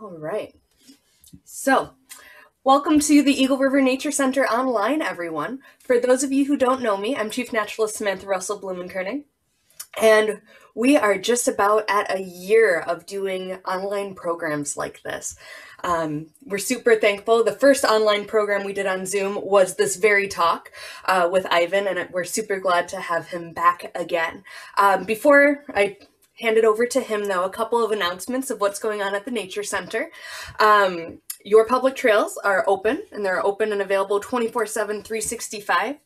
All right. So, welcome to the Eagle River Nature Center online, everyone. For those of you who don't know me, I'm Chief Naturalist Samantha Russell Blumenkerning. And we are just about at a year of doing online programs like this. Um, we're super thankful. The first online program we did on Zoom was this very talk uh, with Ivan, and we're super glad to have him back again. Um, before I hand it over to him, though, a couple of announcements of what's going on at the Nature Center. Um, your public trails are open and they're open and available 24 7 365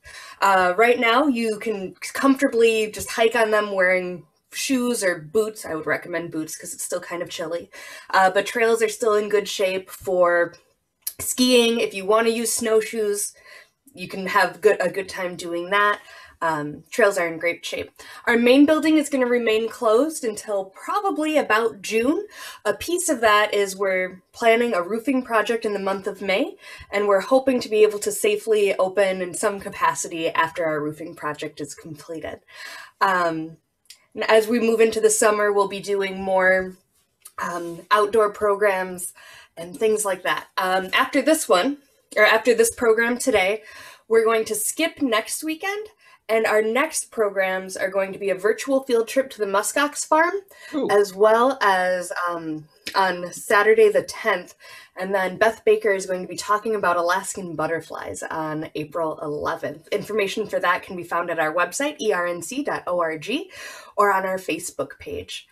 uh, right now you can comfortably just hike on them wearing shoes or boots. I would recommend boots because it's still kind of chilly. Uh, but trails are still in good shape for skiing. If you want to use snowshoes you can have good a good time doing that um, trails are in great shape. Our main building is going to remain closed until probably about June. A piece of that is we're planning a roofing project in the month of May, and we're hoping to be able to safely open in some capacity after our roofing project is completed. Um, as we move into the summer, we'll be doing more um, outdoor programs and things like that. Um, after this one, or after this program today, we're going to skip next weekend and our next programs are going to be a virtual field trip to the muskox farm, Ooh. as well as um, on Saturday the 10th. And then Beth Baker is going to be talking about Alaskan butterflies on April 11th. Information for that can be found at our website, ernc.org, or on our Facebook page.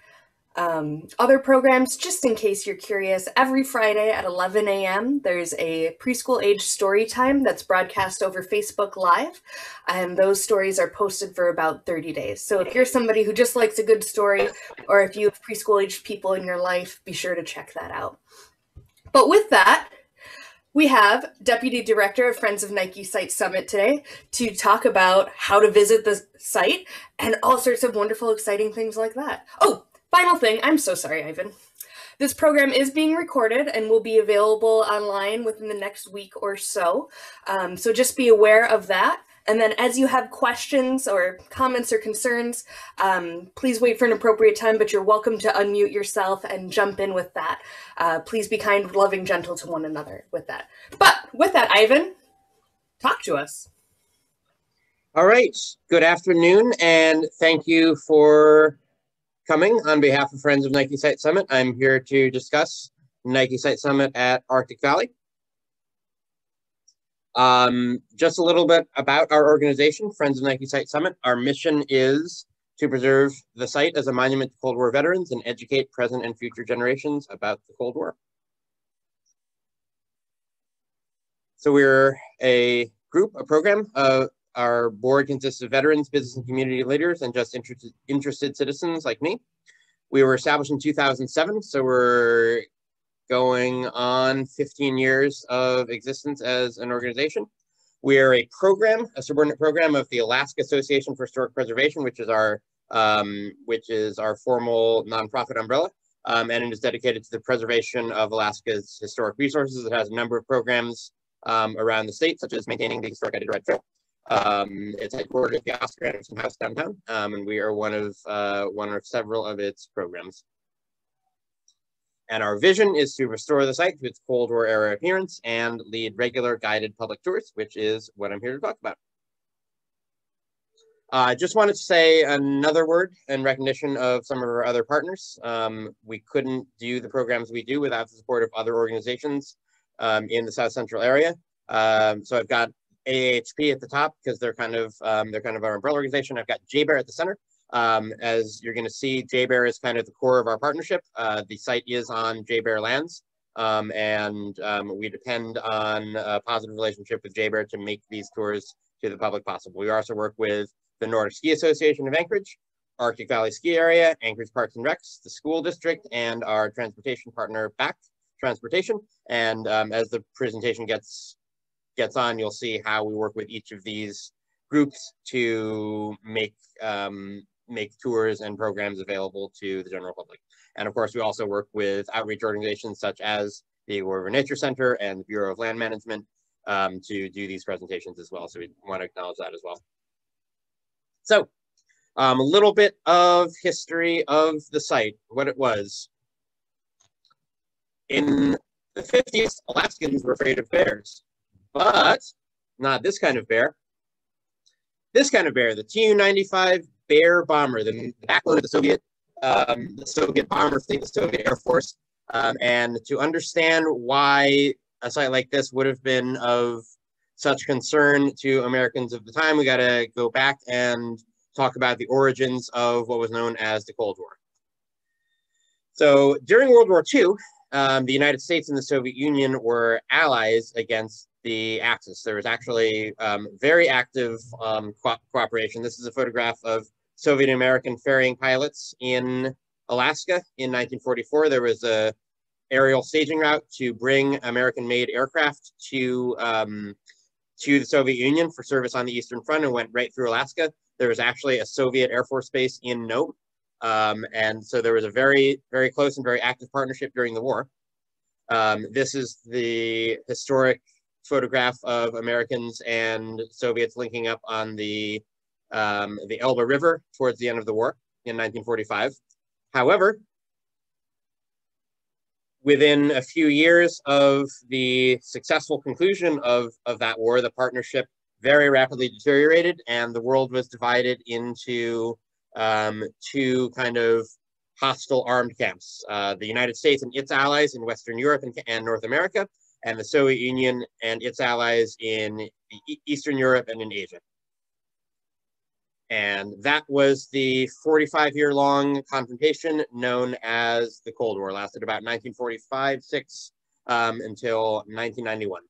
Um, other programs, just in case you're curious, every Friday at 11 a.m., there's a preschool age story time that's broadcast over Facebook Live. And those stories are posted for about 30 days. So if you're somebody who just likes a good story, or if you have preschool age people in your life, be sure to check that out. But with that, we have Deputy Director of Friends of Nike Site Summit today to talk about how to visit the site and all sorts of wonderful, exciting things like that. Oh, Final thing, I'm so sorry, Ivan. This program is being recorded and will be available online within the next week or so. Um, so just be aware of that. And then as you have questions or comments or concerns, um, please wait for an appropriate time, but you're welcome to unmute yourself and jump in with that. Uh, please be kind, loving, gentle to one another with that. But with that, Ivan, talk to us. All right. Good afternoon, and thank you for coming on behalf of Friends of Nike Site Summit. I'm here to discuss Nike Site Summit at Arctic Valley. Um, just a little bit about our organization, Friends of Nike Site Summit. Our mission is to preserve the site as a monument to Cold War veterans and educate present and future generations about the Cold War. So we're a group, a program of our board consists of veterans, business and community leaders, and just interested, interested citizens like me. We were established in 2007, so we're going on 15 years of existence as an organization. We are a program, a subordinate program of the Alaska Association for Historic Preservation, which is our um, which is our formal nonprofit umbrella, um, and it is dedicated to the preservation of Alaska's historic resources. It has a number of programs um, around the state, such as maintaining the historic Iditarod Trail, um, it's headquartered at the Oscar Anderson House downtown, um, and we are one of uh, one of several of its programs. And our vision is to restore the site to its Cold War era appearance and lead regular guided public tours, which is what I'm here to talk about. I uh, just wanted to say another word in recognition of some of our other partners. Um, we couldn't do the programs we do without the support of other organizations um, in the South Central area. Um, so I've got AAHP at the top because they're kind of um, they're kind of our umbrella organization. I've got JBER at the center. Um, as you're going to see, JBER is kind of the core of our partnership. Uh, the site is on JBER lands, um, and um, we depend on a positive relationship with JBER to make these tours to the public possible. We also work with the Nordic Ski Association of Anchorage, Arctic Valley Ski Area, Anchorage Parks and Recs, the school district, and our transportation partner, BAC Transportation. And um, as the presentation gets gets on, you'll see how we work with each of these groups to make um, make tours and programs available to the general public. And of course, we also work with outreach organizations such as the River Nature Center and the Bureau of Land Management um, to do these presentations as well. So we want to acknowledge that as well. So Um, a little bit of history of the site, what it was. In the 50s, Alaskans were afraid of bears, but not this kind of bear. This kind of bear, the Tu-95 Bear bomber, the backbone of the Soviet, um, the Soviet bomber fleet, the Soviet Air Force. Um, and to understand why a site like this would have been of such concern to Americans of the time, we got to go back and talk about the origins of what was known as the Cold War. So during World War II, um, the United States and the Soviet Union were allies against the Axis. There was actually um, very active um, co cooperation. This is a photograph of Soviet American ferrying pilots in Alaska in 1944. There was a aerial staging route to bring American-made aircraft to um, to the Soviet Union for service on the Eastern Front and went right through Alaska. There was actually a Soviet Air Force base in Nome. Um, and so there was a very, very close and very active partnership during the war. Um, this is the historic photograph of Americans and Soviets linking up on the, um, the Elbe River towards the end of the war in 1945. However, within a few years of the successful conclusion of, of that war, the partnership very rapidly deteriorated and the world was divided into um, two kind of hostile armed camps. Uh, the United States and its allies in Western Europe and, and, North America, and the Soviet Union and its allies in Eastern Europe and in Asia. And that was the 45 year long confrontation known as the Cold War. Lasted about 1945 6 um, until 1991.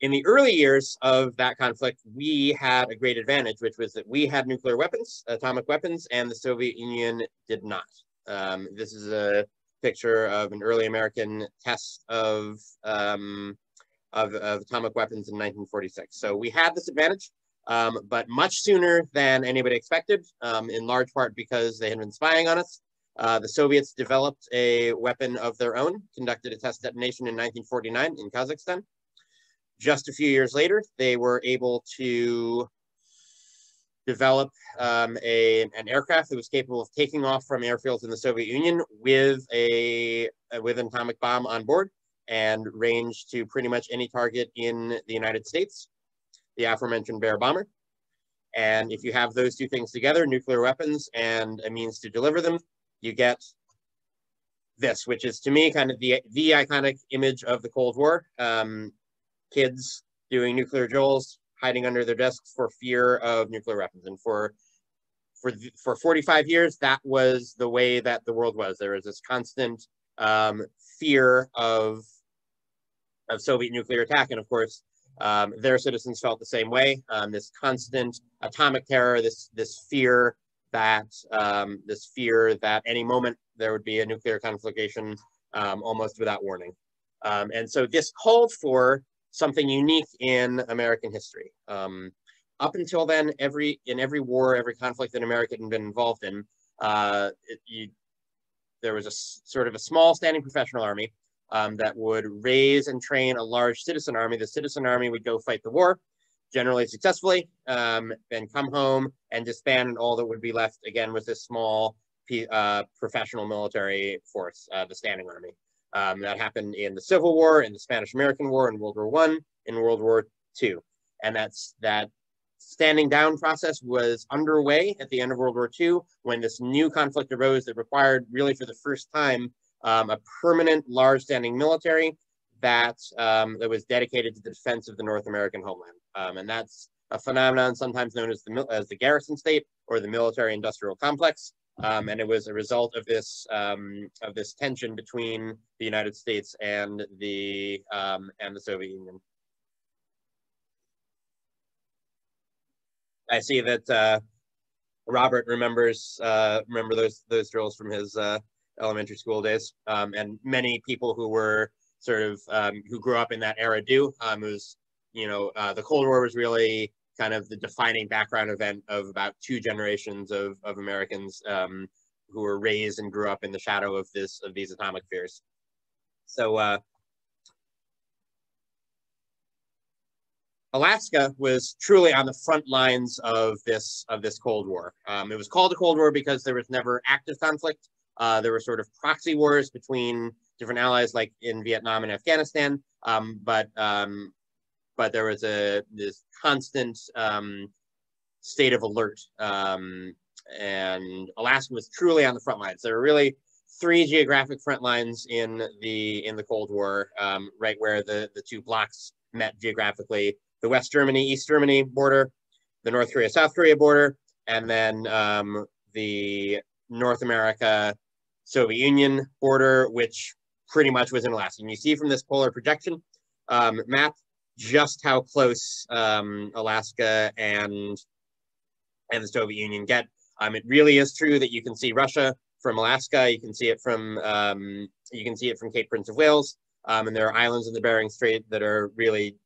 In the early years of that conflict, we had a great advantage, which was that we had nuclear weapons, atomic weapons, and the Soviet Union did not. Um, this is a picture of an early American test of, um, of, of atomic weapons in 1946. So we had this advantage um, but much sooner than anybody expected, um, in large part because they had been spying on us. Uh, the Soviets developed a weapon of their own, conducted a test detonation in 1949 in Kazakhstan. Just a few years later, they were able to develop um, a, an aircraft that was capable of taking off from airfields in the Soviet Union with a with an atomic bomb on board and range to pretty much any target in the United States the aforementioned bear bomber. And if you have those two things together, nuclear weapons and a means to deliver them, you get this, which is to me kind of the, the iconic image of the Cold War. Um, kids doing nuclear drills, hiding under their desks for fear of nuclear weapons. And for for for 45 years, that was the way that the world was. There was this constant um, fear of of Soviet nuclear attack, and of course, um, their citizens felt the same way. Um, this constant atomic terror, this this fear that um, this fear that any moment there would be a nuclear conflagration um, almost without warning. Um, and so this called for something unique in American history. Um, up until then, every in every war, every conflict that America had been involved in, uh, it, you, there was a sort of a small standing professional army um, that would raise and train a large citizen army. The citizen army would go fight the war, generally successfully, um, then come home and disband, and all that would be left again was this small uh, professional military force, uh, the standing army. Um, that happened in the Civil War, in the Spanish-American War, in World War One, in World War Two, and that's that standing down process was underway at the end of World War II when this new conflict arose that required really for the first time um, a permanent large standing military that, um, that was dedicated to the defense of the North American homeland. Um, and that's a phenomenon sometimes known as the, as the garrison state or the military industrial complex. Um, and it was a result of this um, of this tension between the United States and the um, and the Soviet Union. I see that uh, Robert remembers uh, remember those those drills from his uh, elementary school days, um, and many people who were sort of um, who grew up in that era do. Um, was, you know, uh, the Cold War was really kind of the defining background event of about two generations of of Americans um, who were raised and grew up in the shadow of this of these atomic fears. So. Uh, Alaska was truly on the front lines of this of this Cold War. Um, it was called a Cold War because there was never active conflict. Uh, there were sort of proxy wars between different allies, like in Vietnam and Afghanistan. Um, but um, but there was a this constant um, state of alert, um, and Alaska was truly on the front lines. There were really three geographic front lines in the in the Cold War, um, right where the the two blocks met geographically: the West Germany East Germany border, the North Korea South Korea border, and then um, the North America Soviet Union border, which pretty much was in Alaska. And you see from this polar projection um, map just how close um, Alaska and and the Soviet Union get. Um, it really is true that you can see Russia from Alaska. You can see it from um, you can see it from Cape Prince of Wales, um, and there are islands in the Bering Strait that are really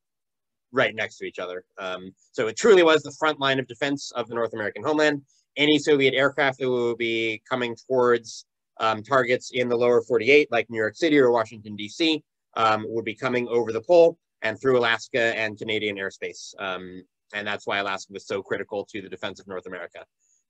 right next to each other. Um, so it truly was the front line of defense of the North American homeland. Any Soviet aircraft that will be coming towards um, targets in the lower 48, like New York City or Washington, D.C., would be coming over the pole and through Alaska and Canadian airspace. Um, and that's why Alaska was so critical to the defense of North America.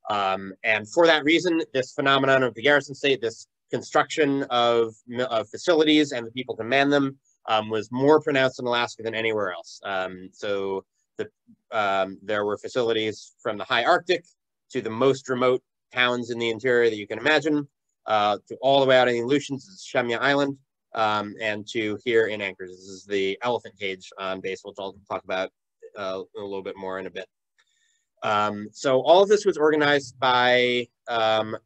Um, and for that reason, this phenomenon of the garrison state, this construction of, of facilities and the people to man them um, was more pronounced in Alaska than anywhere else. Um, so the, there were facilities from the high Arctic to the most remote towns in the interior that you can imagine uh, to all the way out in the Aleutians, Shemya Island, um, and to here in Anchorage. This is the elephant cage on base, which I'll talk about uh, a little bit more in a bit. Um, so all of this was organized by um,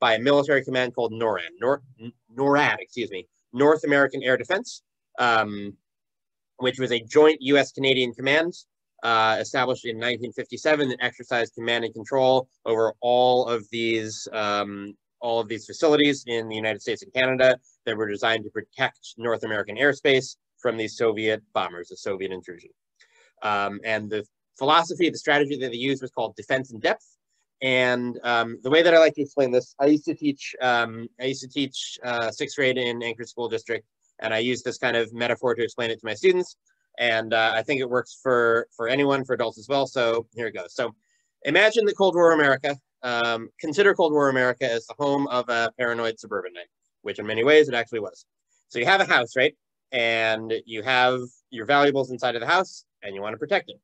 by a military command called NORAD, Nor NORAD, excuse me, North American Air Defense, um, which was a joint U.S.-Canadian command uh, established in 1957 that exercised command and control over all of these um, all of these facilities in the United States and Canada that were designed to protect North American airspace from these Soviet bombers, the Soviet intrusion. Um, and the philosophy, the strategy that they used was called defense in depth. And um, the way that I like to explain this, I used to teach, um, I used to teach uh, sixth grade in Anchorage School District, and I use this kind of metaphor to explain it to my students. And uh, I think it works for for anyone, for adults as well. So here it goes. So imagine the Cold War America, um, consider Cold War America as the home of a paranoid suburbanite, which in many ways it actually was. So you have a house, right? And you have your valuables inside of the house and you want to protect it.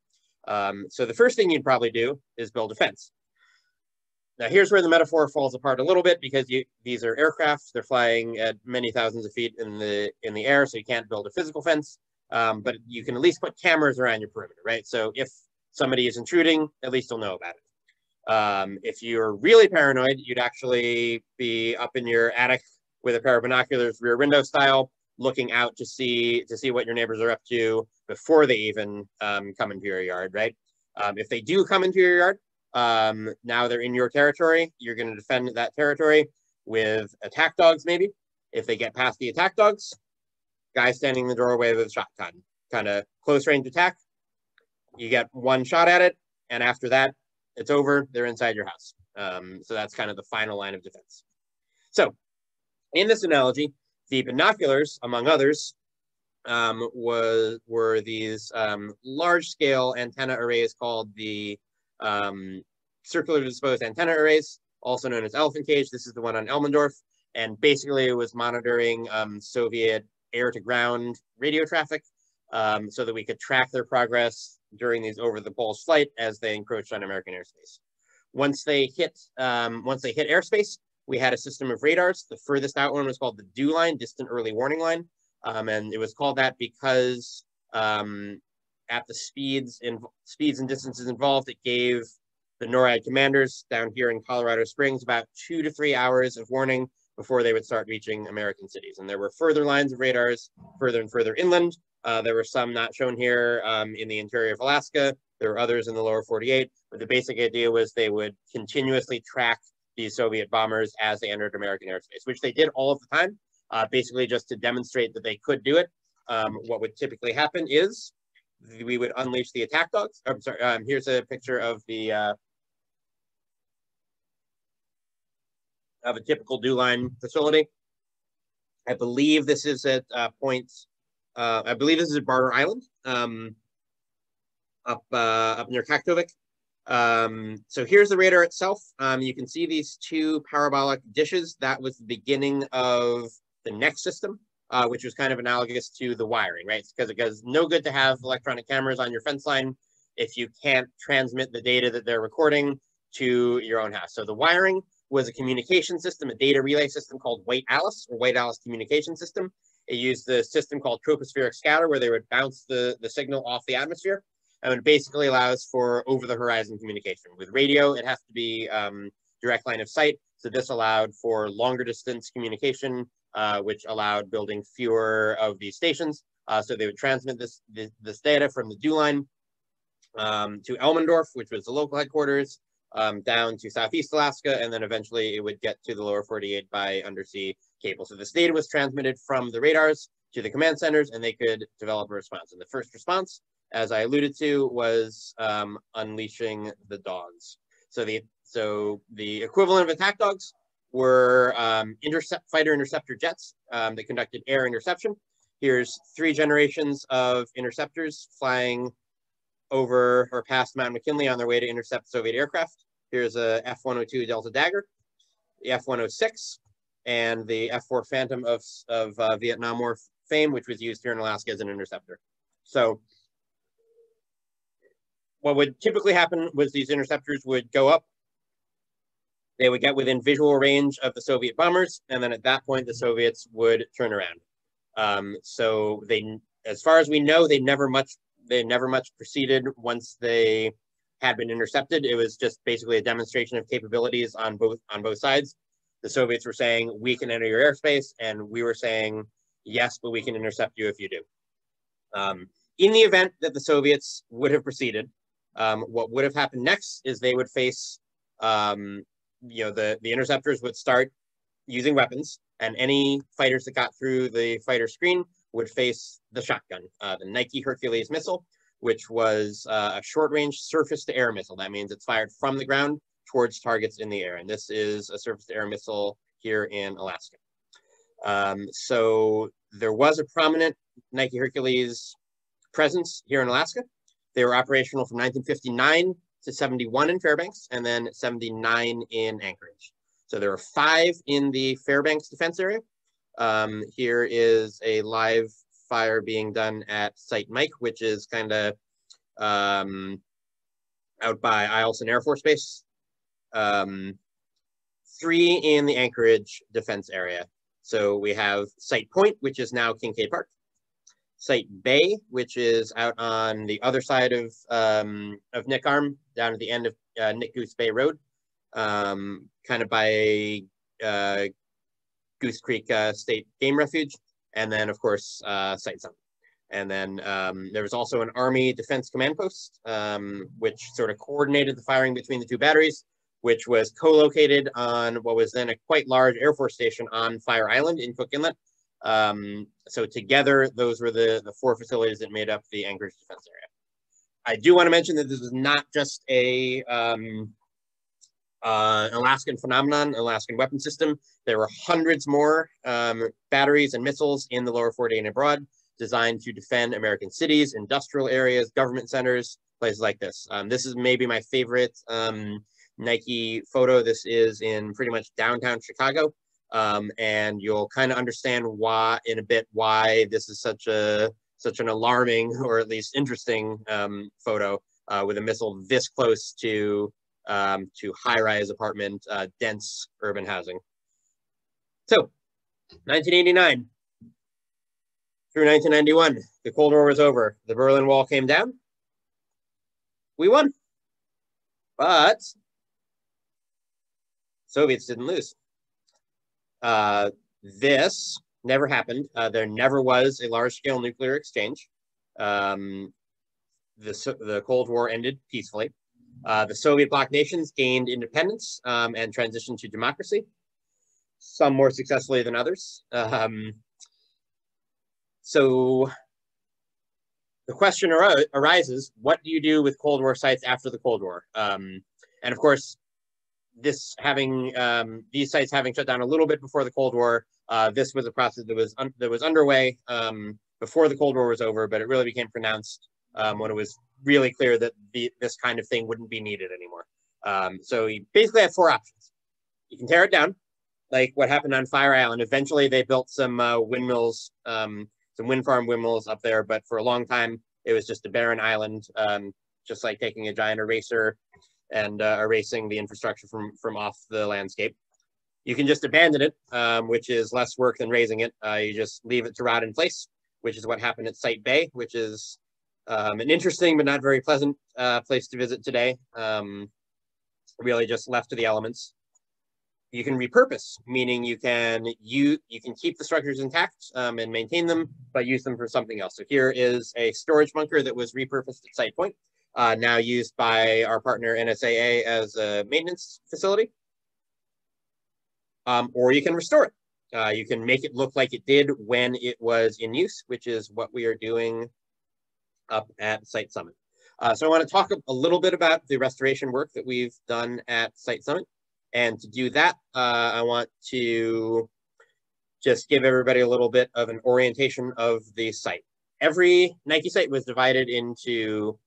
Um, so the first thing you'd probably do is build a fence. Now here's where the metaphor falls apart a little bit because you, these are aircraft. They're flying at many thousands of feet in the in the air, so you can't build a physical fence. Um, but you can at least put cameras around your perimeter, right? So if somebody is intruding, at least you'll know about it. Um, if you're really paranoid, you'd actually be up in your attic with a pair of binoculars, rear window style, looking out to see to see what your neighbors are up to before they even um, come into your yard, right? Um, if they do come into your yard, um, now they're in your territory. You're going to defend that territory with attack dogs, maybe. If they get past the attack dogs, guy standing in the doorway with a shotgun, kind of close range attack. You get one shot at it, and after that, it's over. They're inside your house. Um, so that's kind of the final line of defense. So in this analogy, the binoculars, among others, um, was were these um, large-scale antenna arrays called the um, circular disposed antenna arrays, also known as elephant cage. This is the one on Elmendorf, and basically it was monitoring um, Soviet air-to-ground radio traffic um, so that we could track their progress during these over the poles flight as they encroached on American airspace. Once they hit um, once they hit airspace, we had a system of radars. The furthest out one was called the DEW line, distant early warning line, um, and it was called that because um, at the speeds in speeds and distances involved, it gave the NORAD commanders down here in Colorado Springs about two to three hours of warning before they would start reaching American cities. And there were further lines of radars further and further inland uh, there were some not shown here um, in the interior of Alaska. There were others in the lower 48, but the basic idea was they would continuously track these Soviet bombers as they entered American airspace, which they did all of the time, uh, basically just to demonstrate that they could do it. Um, what would typically happen is we would unleash the attack dogs. I'm sorry, um, here's a picture of the uh, of a typical DEW line facility. I believe this is at uh, uh, I believe this is at Barter Island. Um, up uh, up near Kaktovik. Um, so here's the radar itself. Um, you can see these two parabolic dishes. That was the beginning of the next system, uh, which was kind of analogous to the wiring, right? Because it goes no good to have electronic cameras on your fence line if you can't transmit the data that they're recording to your own house. So the wiring was a communication system, a data relay system called White Alice or White Alice Communication System. It used the system called tropospheric scatter where they would bounce the, the signal off the atmosphere and it basically allows for over the horizon communication. With radio, it has to be um, direct line of sight. So this allowed for longer distance communication, uh, which allowed building fewer of these stations. Uh, so they would transmit this, this, this data from the DEW line um, to Elmendorf, which was the local headquarters, um, down to Southeast Alaska, and then eventually it would get to the lower 48 by undersea cable. So this data was transmitted from the radars to the command centers, and they could develop a response. And the first response as I alluded to, was um, unleashing the dogs. So the so the equivalent of attack dogs were um, intercept fighter interceptor jets um, that conducted air interception. Here's three generations of interceptors flying over or past Mount McKinley on their way to intercept Soviet aircraft. Here's a F-102 Delta Dagger, the F-106, and the F-4 Phantom of, of uh, Vietnam War fame, which was used here in Alaska as an interceptor. So what would typically happen was these interceptors would go up, they would get within visual range of the Soviet bombers, and then at that point, the Soviets would turn around. Um, so they, as far as we know, they never much they never much proceeded once they had been intercepted. It was just basically a demonstration of capabilities on both on both sides. The Soviets were saying we can enter your airspace, and we were saying yes, but we can intercept you if you do. Um, in the event that the Soviets would have proceeded, um, what would have happened next is they would face, um, you know, the, the interceptors would start using weapons and any fighters that got through the fighter screen would face the shotgun, uh, the Nike Hercules missile, which was uh, a short range surface to air missile. That means it's fired from the ground towards targets in the air. And this is a surface to air missile here in Alaska. Um, so there was a prominent Nike Hercules presence here in Alaska. They were operational from 1959 to 71 in Fairbanks and then 79 in Anchorage. So there are five in the Fairbanks defense area. Um, here is a live fire being done at Site Mike, which is kind of um, out by Eielson Air Force Base. Um, three in the Anchorage defense area. So we have Site Point, which is now Kincaid Park. Site Bay, which is out on the other side of um, of Knik Arm, down at the end of uh, Knik Goose Bay Road, um, kind of by uh, Goose Creek uh, State Game Refuge, and then of course uh, Site Summit. And then um, there was also an Army Defense Command Post, um, which sort of coordinated the firing between the two batteries, which was co-located on what was then a quite large Air Force station on Fire Island in Cook Inlet, um, so together, those were the, the four facilities that made up the Anchorage Defense Area. I do want to mention that this is not just a um, uh, Alaskan phenomenon, Alaskan weapon system. There were hundreds more um, batteries and missiles in the lower 48 and abroad designed to defend American cities, industrial areas, government centers, places like this. Um, this is maybe my favorite um, Nike photo. This is in pretty much downtown Chicago um, and you'll kind of understand why in a bit why this is such a such an alarming or at least interesting um, photo uh, with a missile this close to um, to high-rise apartment, uh, dense urban housing. So, 1989 through 1991, the Cold War was over. The Berlin Wall came down. We won, but Soviets didn't lose. Uh, this never happened. Uh, there never was a large scale nuclear exchange. Um, the, the Cold War ended peacefully. Uh, the Soviet bloc nations gained independence um, and transitioned to democracy, some more successfully than others. Um, so the question ar arises, what do you do with Cold War sites after the Cold War? Um, and of course, this having um, these sites having shut down a little bit before the Cold War, uh, this was a process that was that was underway um, before the Cold War was over, but it really became pronounced um, when it was really clear that the, this kind of thing wouldn't be needed anymore. Um, so you basically have four options. You can tear it down, like what happened on Fire Island. Eventually, they built some uh, windmills, um, some wind farm windmills up there, but for a long time, it was just a barren island, um, just like taking a giant eraser and uh, erasing the infrastructure from, from off the landscape. You can just abandon it, um, which is less work than razing it. Uh, you just leave it to rot in place, which is what happened at Site Bay, which is um, an interesting but not very pleasant uh, place to visit today. Um, really just left to the elements. You can repurpose, meaning you can you you can keep the structures intact um, and maintain them, but use them for something else. So here is a storage bunker that was repurposed at Site Point, uh, now used by our partner NSAA as a maintenance facility. Um, or you can restore it. Uh, you can make it look like it did when it was in use, which is what we are doing up at Site Summit. Uh, so I want to talk a little bit about the restoration work that we've done at Site Summit. And to do that, uh, I want to just give everybody a little bit of an orientation of the site. Every Nike site was divided into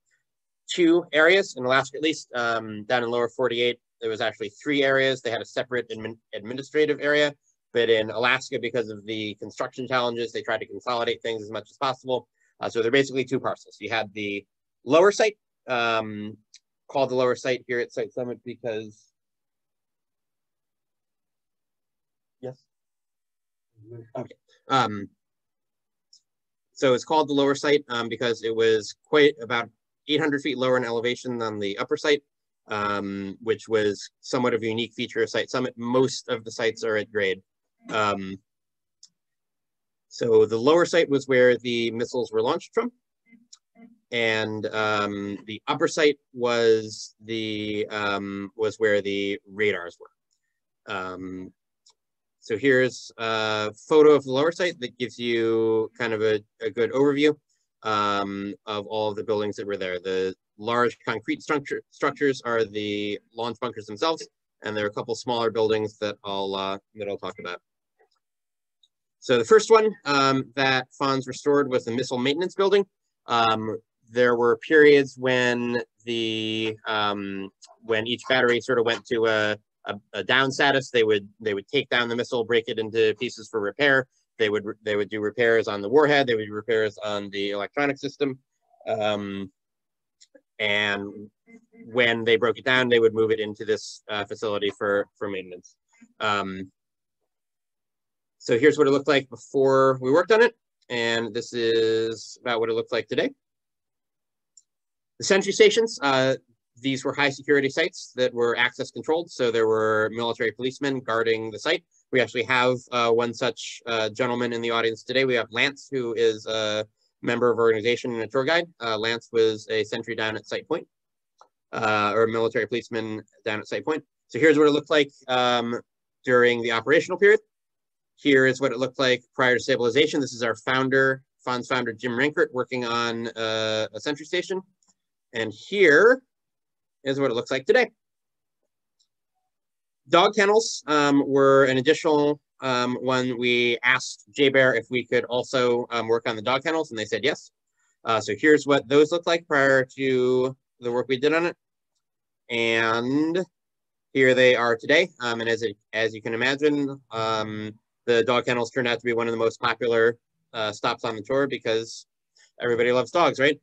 two areas in Alaska, at least um, down in lower 48. There was actually three areas. They had a separate admin administrative area, but in Alaska, because of the construction challenges, they tried to consolidate things as much as possible. Uh, so they're basically two parcels. You had the lower site, um, called the lower site here at Site Summit because, yes? Okay. Um, so it's called the lower site um, because it was quite about 800 feet lower in elevation than the upper site, um, which was somewhat of a unique feature of Site Summit. Most of the sites are at grade. Um, so the lower site was where the missiles were launched from. And um, the upper site was the um, was where the radars were. Um, so here's a photo of the lower site that gives you kind of a, a good overview um, of all of the buildings that were there. The large concrete structure, structures are the launch bunkers themselves, and there are a couple smaller buildings that I'll uh, that I'll talk about. So the first one um, that FONS restored was the missile maintenance building. Um, there were periods when the um, when each battery sort of went to a, a, a, down status. They would they would take down the missile, break it into pieces for repair. They would they would do repairs on the warhead. They would do repairs on the electronic system. Um, and when they broke it down, they would move it into this uh, facility for for maintenance. Um, so here's what it looked like before we worked on it. And this is about what it looks like today. The sentry stations, uh, these were high security sites that were access controlled. So there were military policemen guarding the site. We actually have uh, one such uh, gentleman in the audience today. We have Lance, who is a member of our organization and a tour guide. Uh, Lance was a sentry down at Site Point, uh, or a military policeman down at Site Point. So here's what it looked like um, during the operational period. Here is what it looked like prior to stabilization. This is our founder, FONS founder, Jim Renkert, working on uh, a sentry station. And here is what it looks like today. Dog kennels um, were an additional um, one. We asked JBER if we could also um, work on the dog kennels, and they said yes. Uh, so here's what those look like prior to the work we did on it. And here they are today. Um, and as, it, as you can imagine, um, the dog kennels turned out to be one of the most popular uh, stops on the tour because everybody loves dogs, right?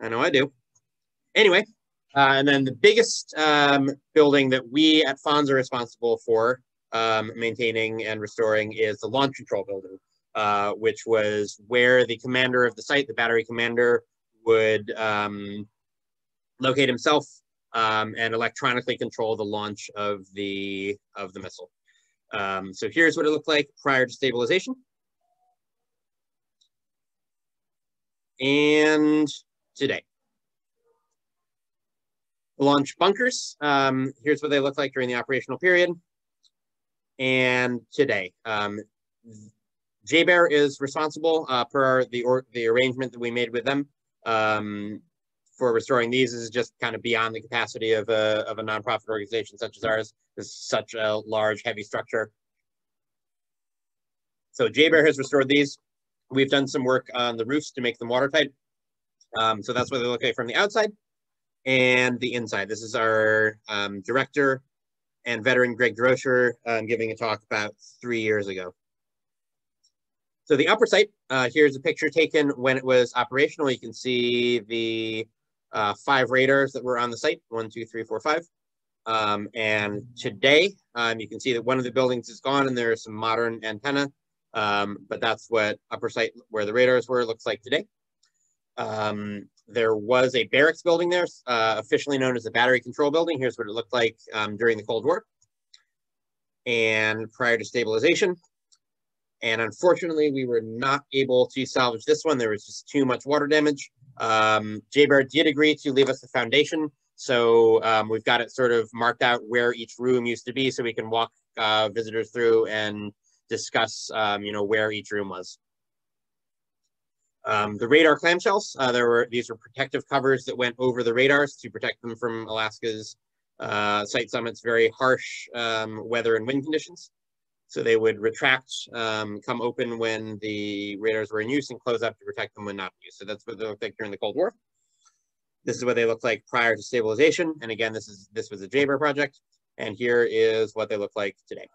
I know I do. Anyway, uh, and then the biggest um, building that we at FONS are responsible for um, maintaining and restoring is the launch control building, uh, which was where the commander of the site, the battery commander, would um, locate himself um, and electronically control the launch of the of the missile. Um, so here's what it looked like prior to stabilization. And today. Launch bunkers, um, here's what they look like during the operational period. And today, um, JBER is responsible uh, per the, or, the arrangement that we made with them um, for restoring these. This is just kind of beyond the capacity of a, of a nonprofit organization such as ours This is such a large, heavy structure. So JBER has restored these. We've done some work on the roofs to make them watertight. Um, so that's what they look like from the outside and the inside. This is our um, director and veteran Greg Durocher um, giving a talk about three years ago. So the upper site, uh, here's a picture taken when it was operational. You can see the uh, five radars that were on the site, one, two, three, four, five. Um, and today, um, you can see that one of the buildings is gone and there's some modern antenna, um, but that's what upper site where the radars were looks like today. There was a barracks building there, uh, officially known as the Battery Control Building. Here's what it looked like um, during the Cold War and prior to stabilization. And unfortunately, we were not able to salvage this one. There was just too much water damage. Um, JBER did agree to leave us the foundation. So um, we've got it sort of marked out where each room used to be so we can walk uh, visitors through and discuss, um, you know, where each room was. Um, the radar clamshells, uh, there were these were protective covers that went over the radars to protect them from Alaska's uh, site summits very harsh um, weather and wind conditions. So they would retract, um, come open when the radars were in use and close up to protect them when not in use. So that's what they looked like during the Cold War. This is what they looked like prior to stabilization. And again, this is this was a JBER project. And here is what they look like today.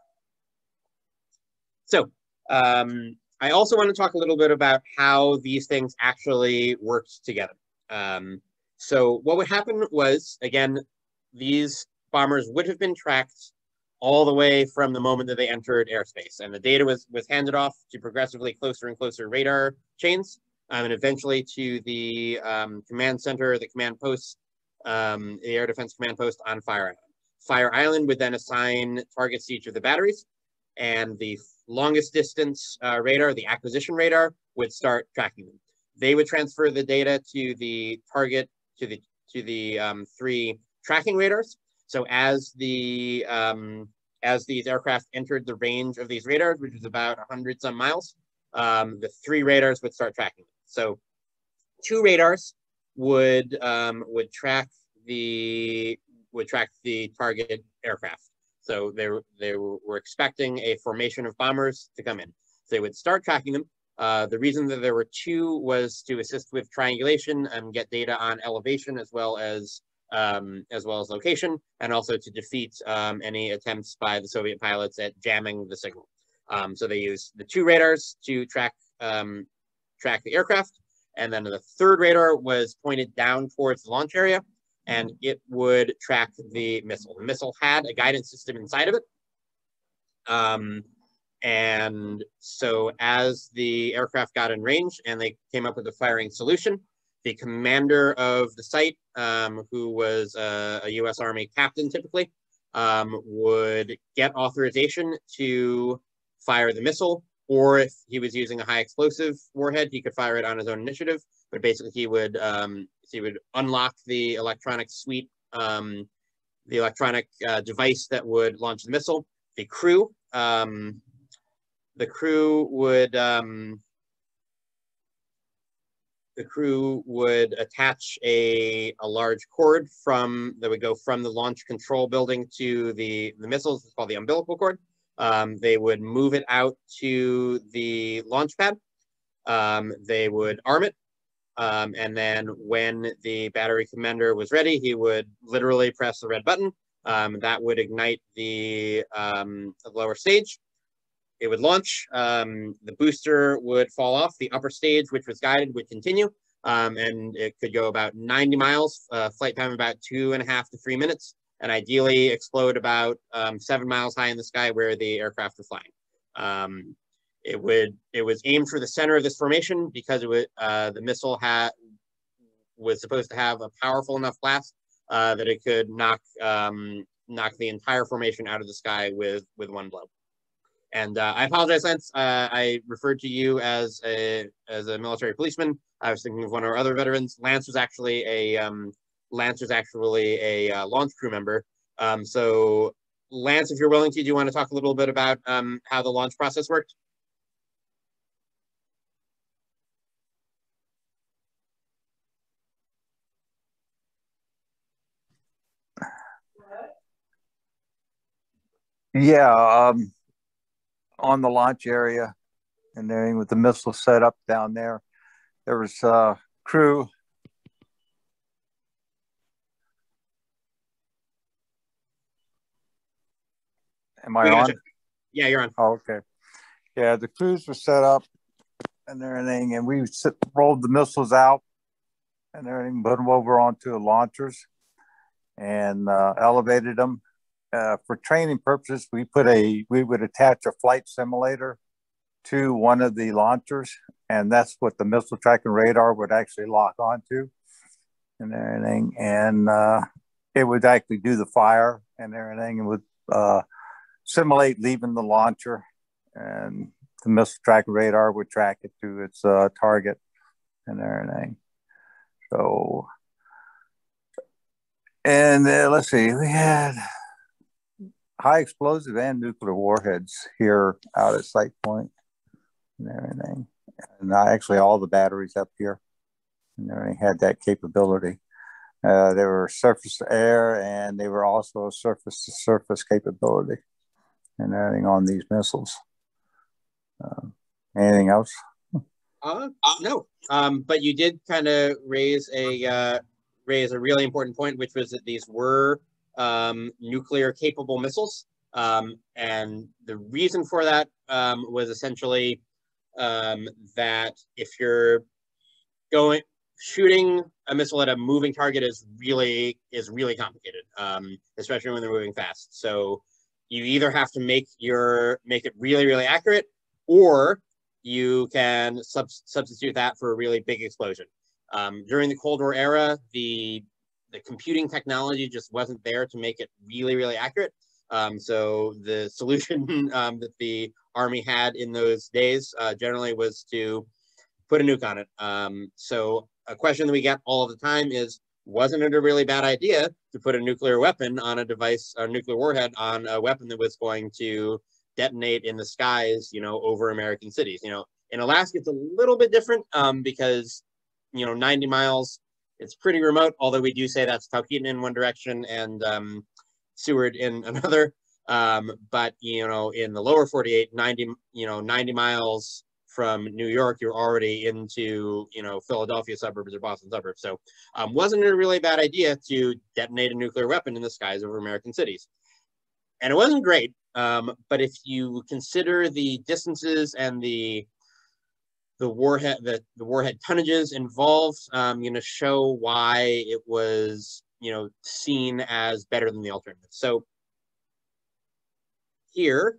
So um, I also want to talk a little bit about how these things actually worked together. Um, so what would happen was, again, these bombers would have been tracked all the way from the moment that they entered airspace. And the data was, was handed off to progressively closer and closer radar chains, um, and eventually to the um, command center, the command post, um, the Air Defense Command Post on Fire Island. Fire Island would then assign targets to each of the batteries, and the longest distance uh, radar, the acquisition radar, would start tracking them. They would transfer the data to the target, to the to the um, three tracking radars. So as the um, as these aircraft entered the range of these radars, which was about 100 some miles, um, the three radars would start tracking. So two radars would um, would track the would track the target aircraft. So they were, they were expecting a formation of bombers to come in. So they would start tracking them. Uh, the reason that there were two was to assist with triangulation and get data on elevation as well as um, as well as location, and also to defeat um, any attempts by the Soviet pilots at jamming the signal. Um, so they used the two radars to track um, track the aircraft, and then the third radar was pointed down towards the launch area, and it would track the missile. The missile had a guidance system inside of it. Um, and so as the aircraft got in range and they came up with a firing solution, the commander of the site, um, who was a, a, U.S. Army captain typically, um, would get authorization to fire the missile, or if he was using a high explosive warhead, he could fire it on his own initiative. But basically, he would um, he would unlock the electronic suite, um, the electronic uh, device that would launch the missile. The crew, um, the crew would um, the crew would attach a, a large cord from that would go from the launch control building to the, the missiles. It's called the umbilical cord. Um, they would move it out to the launch pad. Um, they would arm it. Um, and then when the battery commander was ready, he would literally press the red button. Um, that would ignite the, um, lower stage it would launch. Um, the booster would fall off. The upper stage, which was guided, would continue. Um, and it could go about 90 miles, uh, flight time about two and a half to three minutes, and ideally explode about um, seven miles high in the sky where the aircraft were flying. It would it was aimed for the center of this formation because it would uh, the missile had was supposed to have a powerful enough blast uh, that it could knock um, knock the entire formation out of the sky with with one blow. And uh, I apologize, Lance. Uh, I referred to you as a as a military policeman. I was thinking of one of our other veterans. Lance was actually a um, Lance was actually a uh, launch crew member. Um, so, Lance, if you're willing to, do you want to talk a little bit about um, how the launch process worked? Yeah, um, on the launch area and everything with the missile set up down there, there was a crew. Am I on? Yeah, you're on. Oh, okay. Yeah, the crews were set up and everything, and we sit, rolled the missiles out and everything, put them over onto the launchers and uh, elevated them uh, for training purposes, we put a we would attach a flight simulator to one of the launchers, and that's what the missile tracking radar would actually lock onto and everything. And uh, it would actually do the fire and everything, and would uh, simulate leaving the launcher, and the missile tracking radar would track it to its uh, target and everything. So, and uh, let's see, we had high explosive and nuclear warheads here out at Site Point and everything. And actually, all the batteries up here and everything had that capability. Uh, they were surface to air and they were also surface to surface capability and everything on these missiles. Uh, anything else? Uh, no, um, but you did kind of raise a uh, raise a really important point, which was that these were um, nuclear capable missiles, um, and the reason for that um, was essentially um, that if you're going shooting a missile at a moving target is really is really complicated, um, especially when they're moving fast. So you either have to make your make it really really accurate, or you can sub- substitute that for a really big explosion. Um, during the Cold War era, the the computing technology just wasn't there to make it really, really accurate. Um, so the solution um, that the Army had in those days uh, generally was to put a nuke on it. Um, so a question that we get all the time is, wasn't it a really bad idea to put a nuclear weapon on a device, a nuclear warhead on a weapon that was going to detonate in the skies, you know, over American cities. You know, in Alaska, it's a little bit different um, because, you know, 90 miles, it's pretty remote, although we do say that's Talkeetna in one direction and um, Seward in another. Um, but, you know, in the lower 48, 90, you know, 90 miles from New York, you're already into, you know, Philadelphia suburbs or Boston suburbs. So um, wasn't it a really bad idea to detonate a nuclear weapon in the skies over American cities? And it wasn't great, um, but if you consider the distances and the the warhead the, the warhead tonnages involved, um, you know, show why it was you know seen as better than the alternative. So here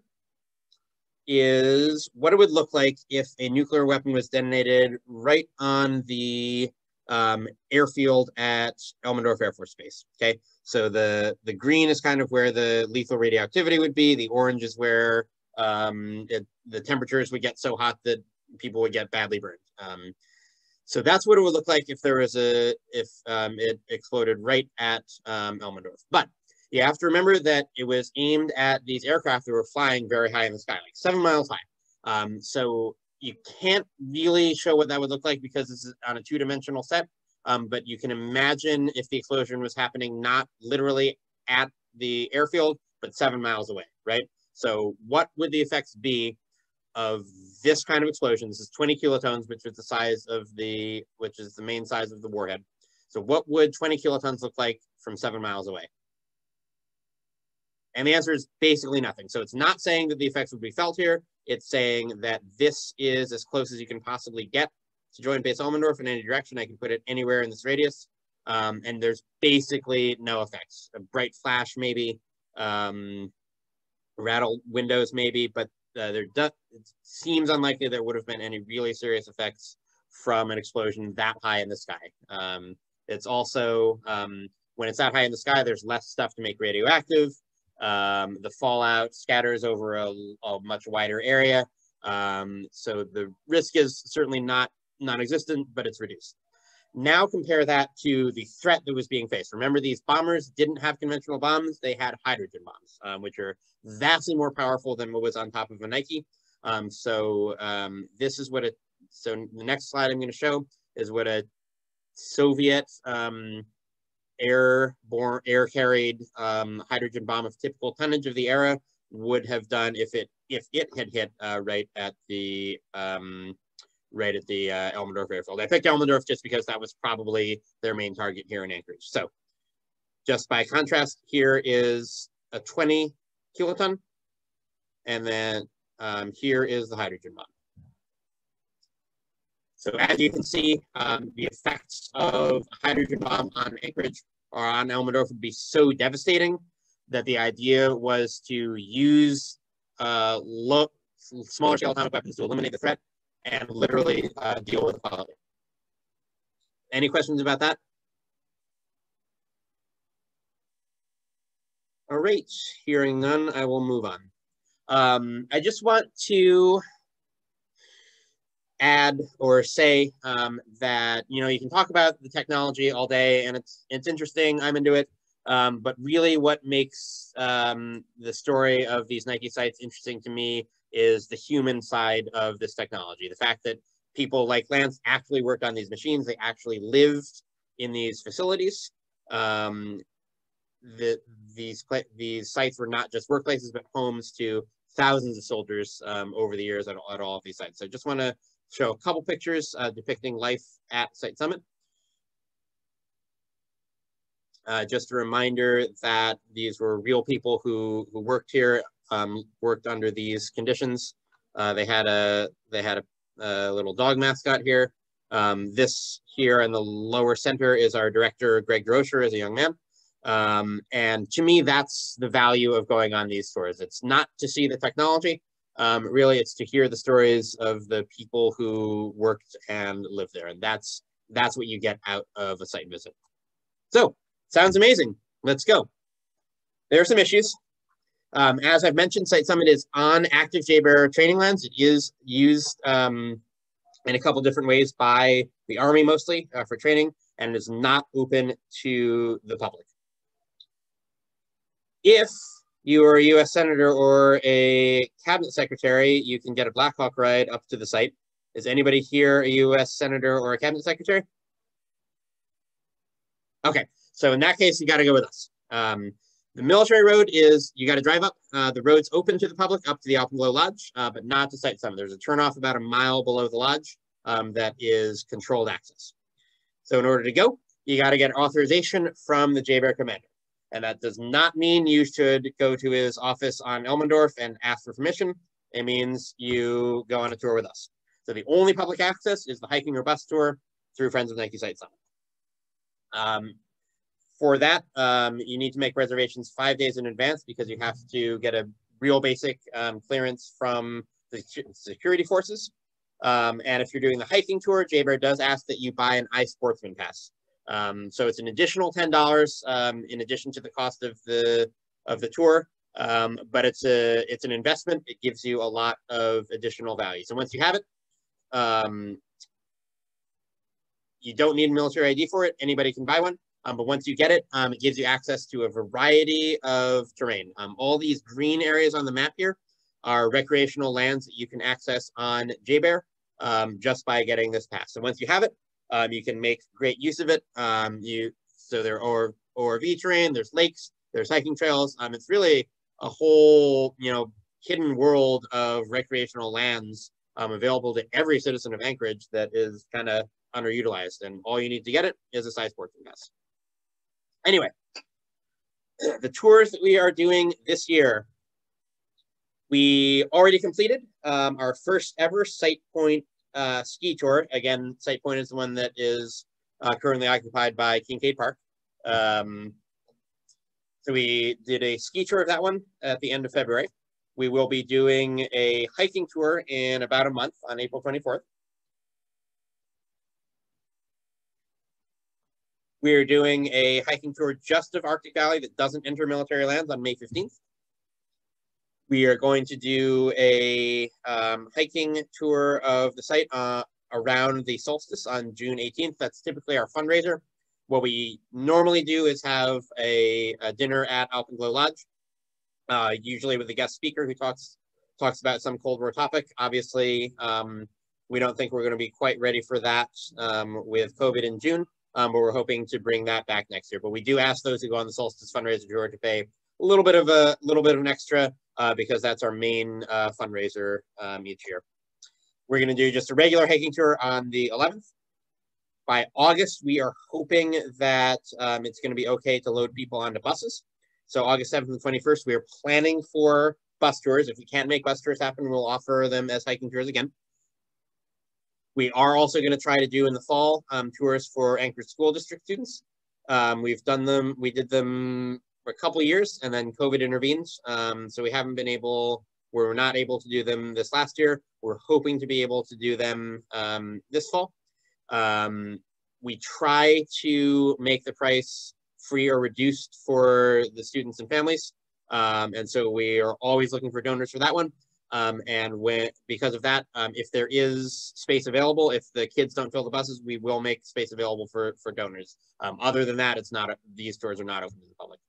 is what it would look like if a nuclear weapon was detonated right on the um, airfield at Elmendorf Air Force Base. Okay, so the the green is kind of where the lethal radioactivity would be. The orange is where um, it, the temperatures would get so hot that people would get badly burned. Um, so that's what it would look like if there was a if um, it exploded right at um, Elmendorf. But you have to remember that it was aimed at these aircraft that were flying very high in the sky, like seven miles high. Um, so you can't really show what that would look like because this is on a two-dimensional set. Um, but you can imagine if the explosion was happening not literally at the airfield, but seven miles away, right? So what would the effects be of this kind of explosion? This is 20 kilotons, which is the size of the, which is the main size of the warhead. So what would 20 kilotons look like from seven miles away? And the answer is basically nothing. So it's not saying that the effects would be felt here. It's saying that this is as close as you can possibly get to Joint Base Elmendorf in any direction. I can put it anywhere in this radius. Um, and there's basically no effects. A bright flash maybe, um, rattle windows maybe, but uh, there do- it seems unlikely there would have been any really serious effects from an explosion that high in the sky. Um, it's also, um, when it's that high in the sky, there's less stuff to make radioactive. Um, the fallout scatters over a, a much wider area. Um, so the risk is certainly not non-existent, but it's reduced. Now compare that to the threat that was being faced. Remember, these bombers didn't have conventional bombs; they had hydrogen bombs, um, which are vastly more powerful than what was on top of a Nike. Um, so um, this is what it. So the next slide I'm going to show is what a Soviet um, airborne, air-carried um, hydrogen bomb of typical tonnage of the era would have done if it if it had hit uh, right at the um, right at the uh, Elmendorf airfield. I picked Elmendorf just because that was probably their main target here in Anchorage. So just by contrast, here is a 20 kiloton and then um, here is the hydrogen bomb. So as you can see, um, the effects of a hydrogen bomb on Anchorage or on Elmendorf would be so devastating that the idea was to use uh, low, smaller scale atomic weapons to eliminate the threat and literally uh, deal with fallout. Any questions about that? All right, hearing none, I will move on. Um, I just want to add or say um, that you know you can talk about the technology all day and it's it's interesting. I'm into it, um, but really, what makes um, the story of these Nike sites interesting to me is the human side of this technology. The fact that people like Lance actually worked on these machines, they actually lived in these facilities. Um, the, these these sites were not just workplaces, but homes to thousands of soldiers um, over the years at, at all of these sites. So I just want to show a couple pictures uh, depicting life at Site Summit. Uh, just a reminder that these were real people who, who worked here, um, worked under these conditions. Uh, they had a they had a, a little dog mascot here. Um, this here in the lower center is our director, Greg Durocher, as a young man. Um, and to me, that's the value of going on these tours. It's not to see the technology, um, really, it's to hear the stories of the people who worked and lived there, and that's that's what you get out of a site visit. So, sounds amazing. Let's go. There are some issues. Um, as I've mentioned, Site Summit is on active JBER training lands. It is used um, in a couple different ways by the Army mostly uh, for training, and is not open to the public. If you are a U.S. senator or a cabinet secretary, you can get a Blackhawk ride up to the site. Is anybody here a U.S. senator or a cabinet secretary? Okay, so in that case, you got to go with us. Um, the military road is you got to drive up. Uh, the road's open to the public up to the Alpenglow Lodge, uh, but not to Site Summit. There's a turnoff about a mile below the lodge um, that is controlled access. So in order to go, you got to get authorization from the JBER commander. And that does not mean you should go to his office on Elmendorf and ask for permission. It means you go on a tour with us. So the only public access is the hiking or bus tour through Friends of Nike Site Summit. Um, for that, um, you need to make reservations five days in advance because you have to get a real basic um, clearance from the security forces. Um, and if you're doing the hiking tour, JBER does ask that you buy an iSportsman pass. Um, so it's an additional ten dollars um, in addition to the cost of the of the tour. Um, but it's a it's an investment. It gives you a lot of additional value. So once you have it, you don't need military ID for it. Anybody can buy one. Um, but once you get it, um, it gives you access to a variety of terrain. all these green areas on the map here are recreational lands that you can access on JBER just by getting this pass. So once you have it, um, you can make great use of it. Um, you so there are ORV terrain, there's lakes, there's hiking trails. Um, it's really a whole you know hidden world of recreational lands um, available to every citizen of Anchorage that is kind of underutilized. And all you need to get it is a iSportsman pass. Anyway, the tours that we are doing this year, we already completed um, our first ever Site Point uh, ski tour. Again, Site Point is the one that is uh, currently occupied by Kincaid Park. Um, so we did a ski tour of that one at the end of February. We will be doing a hiking tour in about a month on April 24th. We are doing a hiking tour just of Arctic Valley that doesn't enter military lands on May 15th. We are going to do a um, hiking tour of the site uh, around the solstice on June 18th. That's typically our fundraiser. What we normally do is have a, a dinner at Alpenglow Lodge, uh, usually with a guest speaker who talks talks about some Cold War topic. Obviously, um, we don't think we're going to be quite ready for that um, with COVID in June, um, but we're hoping to bring that back next year. But we do ask those who go on the solstice fundraiser to pay a little bit of a little bit of an extra uh, because that's our main uh, fundraiser um, each year. We're going to do just a regular hiking tour on the 11th. By August, we are hoping that um, it's going to be okay to load people onto buses. So August 7th and 21st, we are planning for bus tours. If we can't make bus tours happen, we'll offer them as hiking tours again. We are also going to try to do in the fall um, tours for Anchorage School District students. Um, we've done them, we did them for a couple years and then COVID intervened. Um, so we haven't been able, we are not able to do them this last year. We're hoping to be able to do them um, this fall. Um, we try to make the price free or reduced for the students and families. Um, and so we are always looking for donors for that one. Um, and when because of that, um, if there is space available, if the kids don't fill the buses, we will make space available for for donors. Um, other than that, it's not these tours are not open to the public.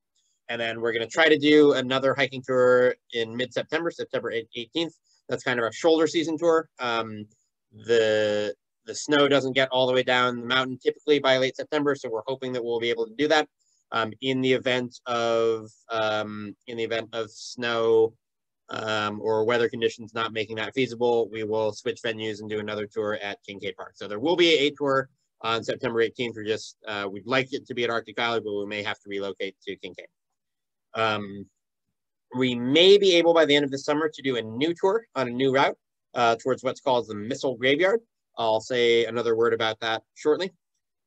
And then we're going to try to do another hiking tour in mid-September, September 18th. That's kind of our shoulder season tour. Um, the the snow doesn't get all the way down the mountain typically by late September, so we're hoping that we'll be able to do that. Um, in the event of um, in the event of snow um, or weather conditions not making that feasible, we will switch venues and do another tour at Kincaid Park. So there will be a tour on September 18th. We're just, uh, we'd like it to be at Arctic Valley, but we may have to relocate to Kincaid. Um, we may be able by the end of the summer to do a new tour on a new route uh, towards what's called the Missile Graveyard. I'll say another word about that shortly.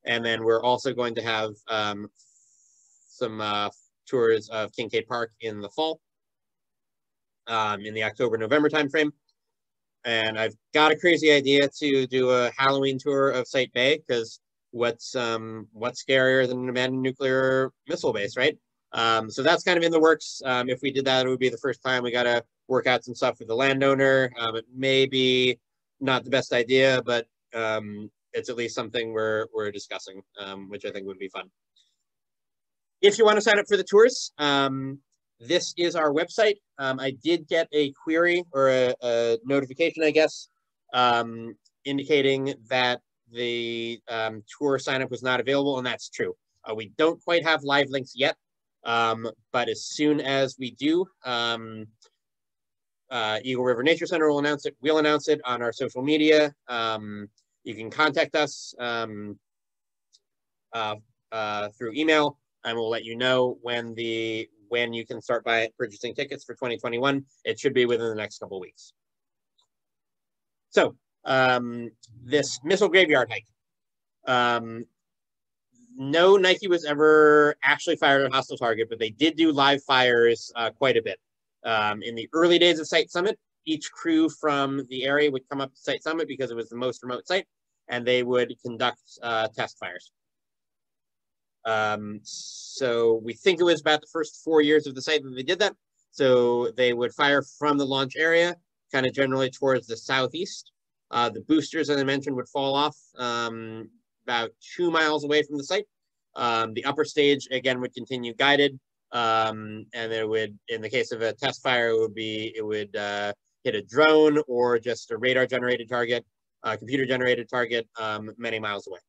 And then we're also going to have um, some uh, tours of Kincaid Park in the fall um, in the October, November timeframe. And I've got a crazy idea to do a Halloween tour of Site Bay because what's um, what's scarier than an abandoned nuclear missile base, right? Um, so that's kind of in the works. Um, if we did that, it would be the first time we got to work out some stuff with the landowner. Um, it may be not the best idea, but um, it's at least something we're, we're discussing, um, which I think would be fun. If you want to sign up for the tours, um, this is our website. Um, I did get a query or a, a notification, I guess, um, indicating that the um, tour sign up was not available, and that's true. Uh, we don't quite have live links yet, um, but as soon as we do, um, uh, Eagle River Nature Center will announce it. We'll announce it on our social media. Um, you can contact us uh, uh, through email, and we'll let you know when the when you can start by purchasing tickets for 2021. It should be within the next couple weeks. So um, this missile graveyard hike. Um, no Nike was ever actually fired at a hostile target, but they did do live fires uh, quite a bit. Um, in the early days of Site Summit, each crew from the area would come up to Site Summit because it was the most remote site, and they would conduct uh, test fires. Um, so we think it was about the first four years of the site that they did that. So they would fire from the launch area, kind of generally towards the southeast. Uh, the boosters, as I mentioned, would fall off um, about two miles away from the site. Um, the upper stage, again, would continue guided. Um, and it would, in the case of a test fire, it would be, it would uh, hit a drone or just a radar generated target, a computer generated target um, many miles away.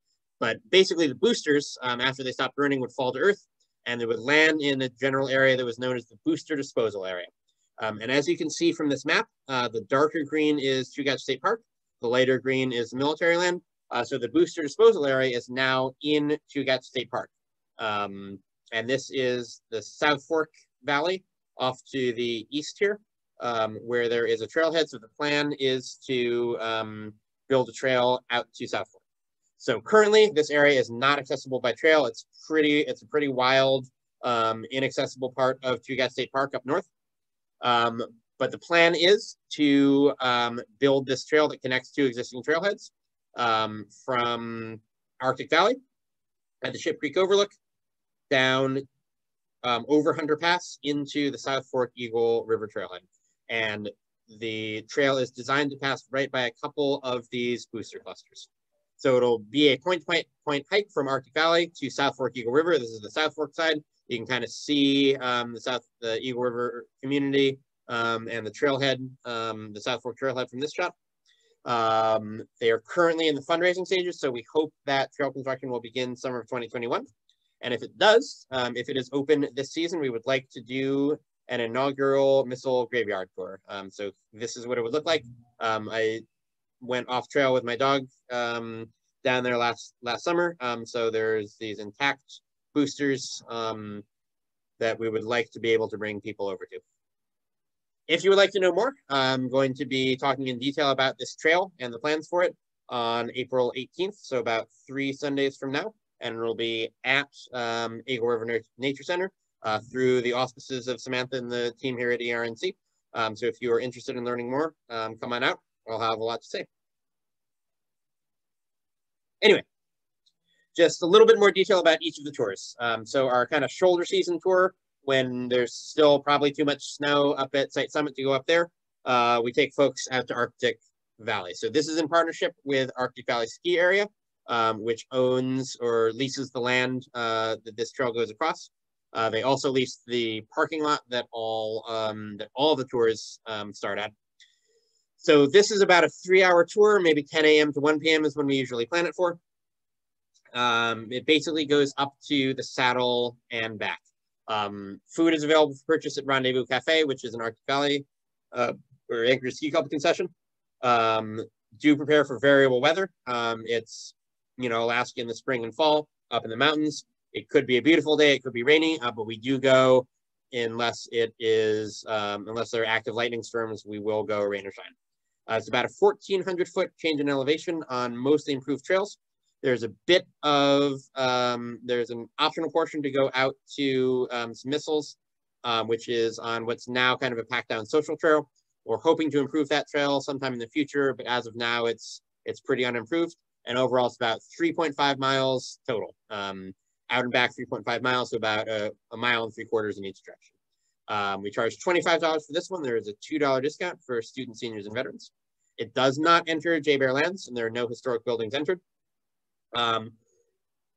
But basically the boosters, um, after they stopped burning, would fall to Earth and they would land in a general area that was known as the booster disposal area. Um, and as you can see from this map, uh, the darker green is Chugach State Park, the lighter green is military land. Uh, so the booster disposal area is now in Chugach State Park. Um, and this is the South Fork Valley off to the east here, um, where there is a trailhead. So the plan is to um, build a trail out to South Fork. So currently this area is not accessible by trail. It's pretty, it's a pretty wild, um, inaccessible part of Chugach State Park up north. Um, but the plan is to um, build this trail that connects two existing trailheads um, from Arctic Valley at the Ship Creek Overlook down um, over Hunter Pass into the South Fork Eagle River Trailhead. And the trail is designed to pass right by a couple of these booster clusters. So it'll be a point point point hike from Arctic Valley to South Fork Eagle River. This is the South Fork side. You can kind of see um, the South the Eagle River community um, and the trailhead, um, the South Fork trailhead from this shot. Um, they are currently in the fundraising stages, so we hope that trail construction will begin summer of 2021. And if it does, um, if it is open this season, we would like to do an inaugural missile graveyard tour. Um, so this is what it would look like. I went off trail with my dog um, down there last last summer. Um, so there's these intact boosters um, that we would like to be able to bring people over to. if you would like to know more, I'm going to be talking in detail about this trail and the plans for it on April 18th, so about three Sundays from now, and it'll be at um, Eagle River Nature Center uh, through the auspices of Samantha and the team here at ERNC. Um, so if you are interested in learning more, um, come on out. I'll have a lot to say. Anyway, just a little bit more detail about each of the tours. Um, so our kind of shoulder season tour, when there's still probably too much snow up at Site Summit to go up there, uh, we take folks out to Arctic Valley. So this is in partnership with Arctic Valley Ski Area, um, which owns or leases the land uh, that this trail goes across. Uh, they also lease the parking lot that all um, that all the tours um, start at. So this is about a three-hour tour, maybe 10 a.m. to 1 p.m. is when we usually plan it for. Um, it basically goes up to the saddle and back. Um, food is available for purchase at Rendezvous Cafe, which is an Arctic Valley uh, or Anchorage Ski Club concession. Um, do prepare for variable weather. Um, it's, you know, Alaska in the spring and fall up in the mountains. It could be a beautiful day. It could be rainy, uh, but we do go unless it is, um, unless there are active lightning storms, we will go rain or shine. Uh, it's about a 1,400 foot change in elevation on mostly improved trails. There's a bit of, um, there's an optional portion to go out to um, some missiles, um, which is on what's now kind of a packed down social trail. We're hoping to improve that trail sometime in the future, but as of now, it's it's pretty unimproved. And overall, it's about 3.5 miles total. Um, out and back 3.5 miles, so about a, a, mile and three quarters in each direction. Um, we charge $25 for this one. There is a $2 discount for students, seniors, and veterans. It does not enter JBER lands, and there are no historic buildings entered um,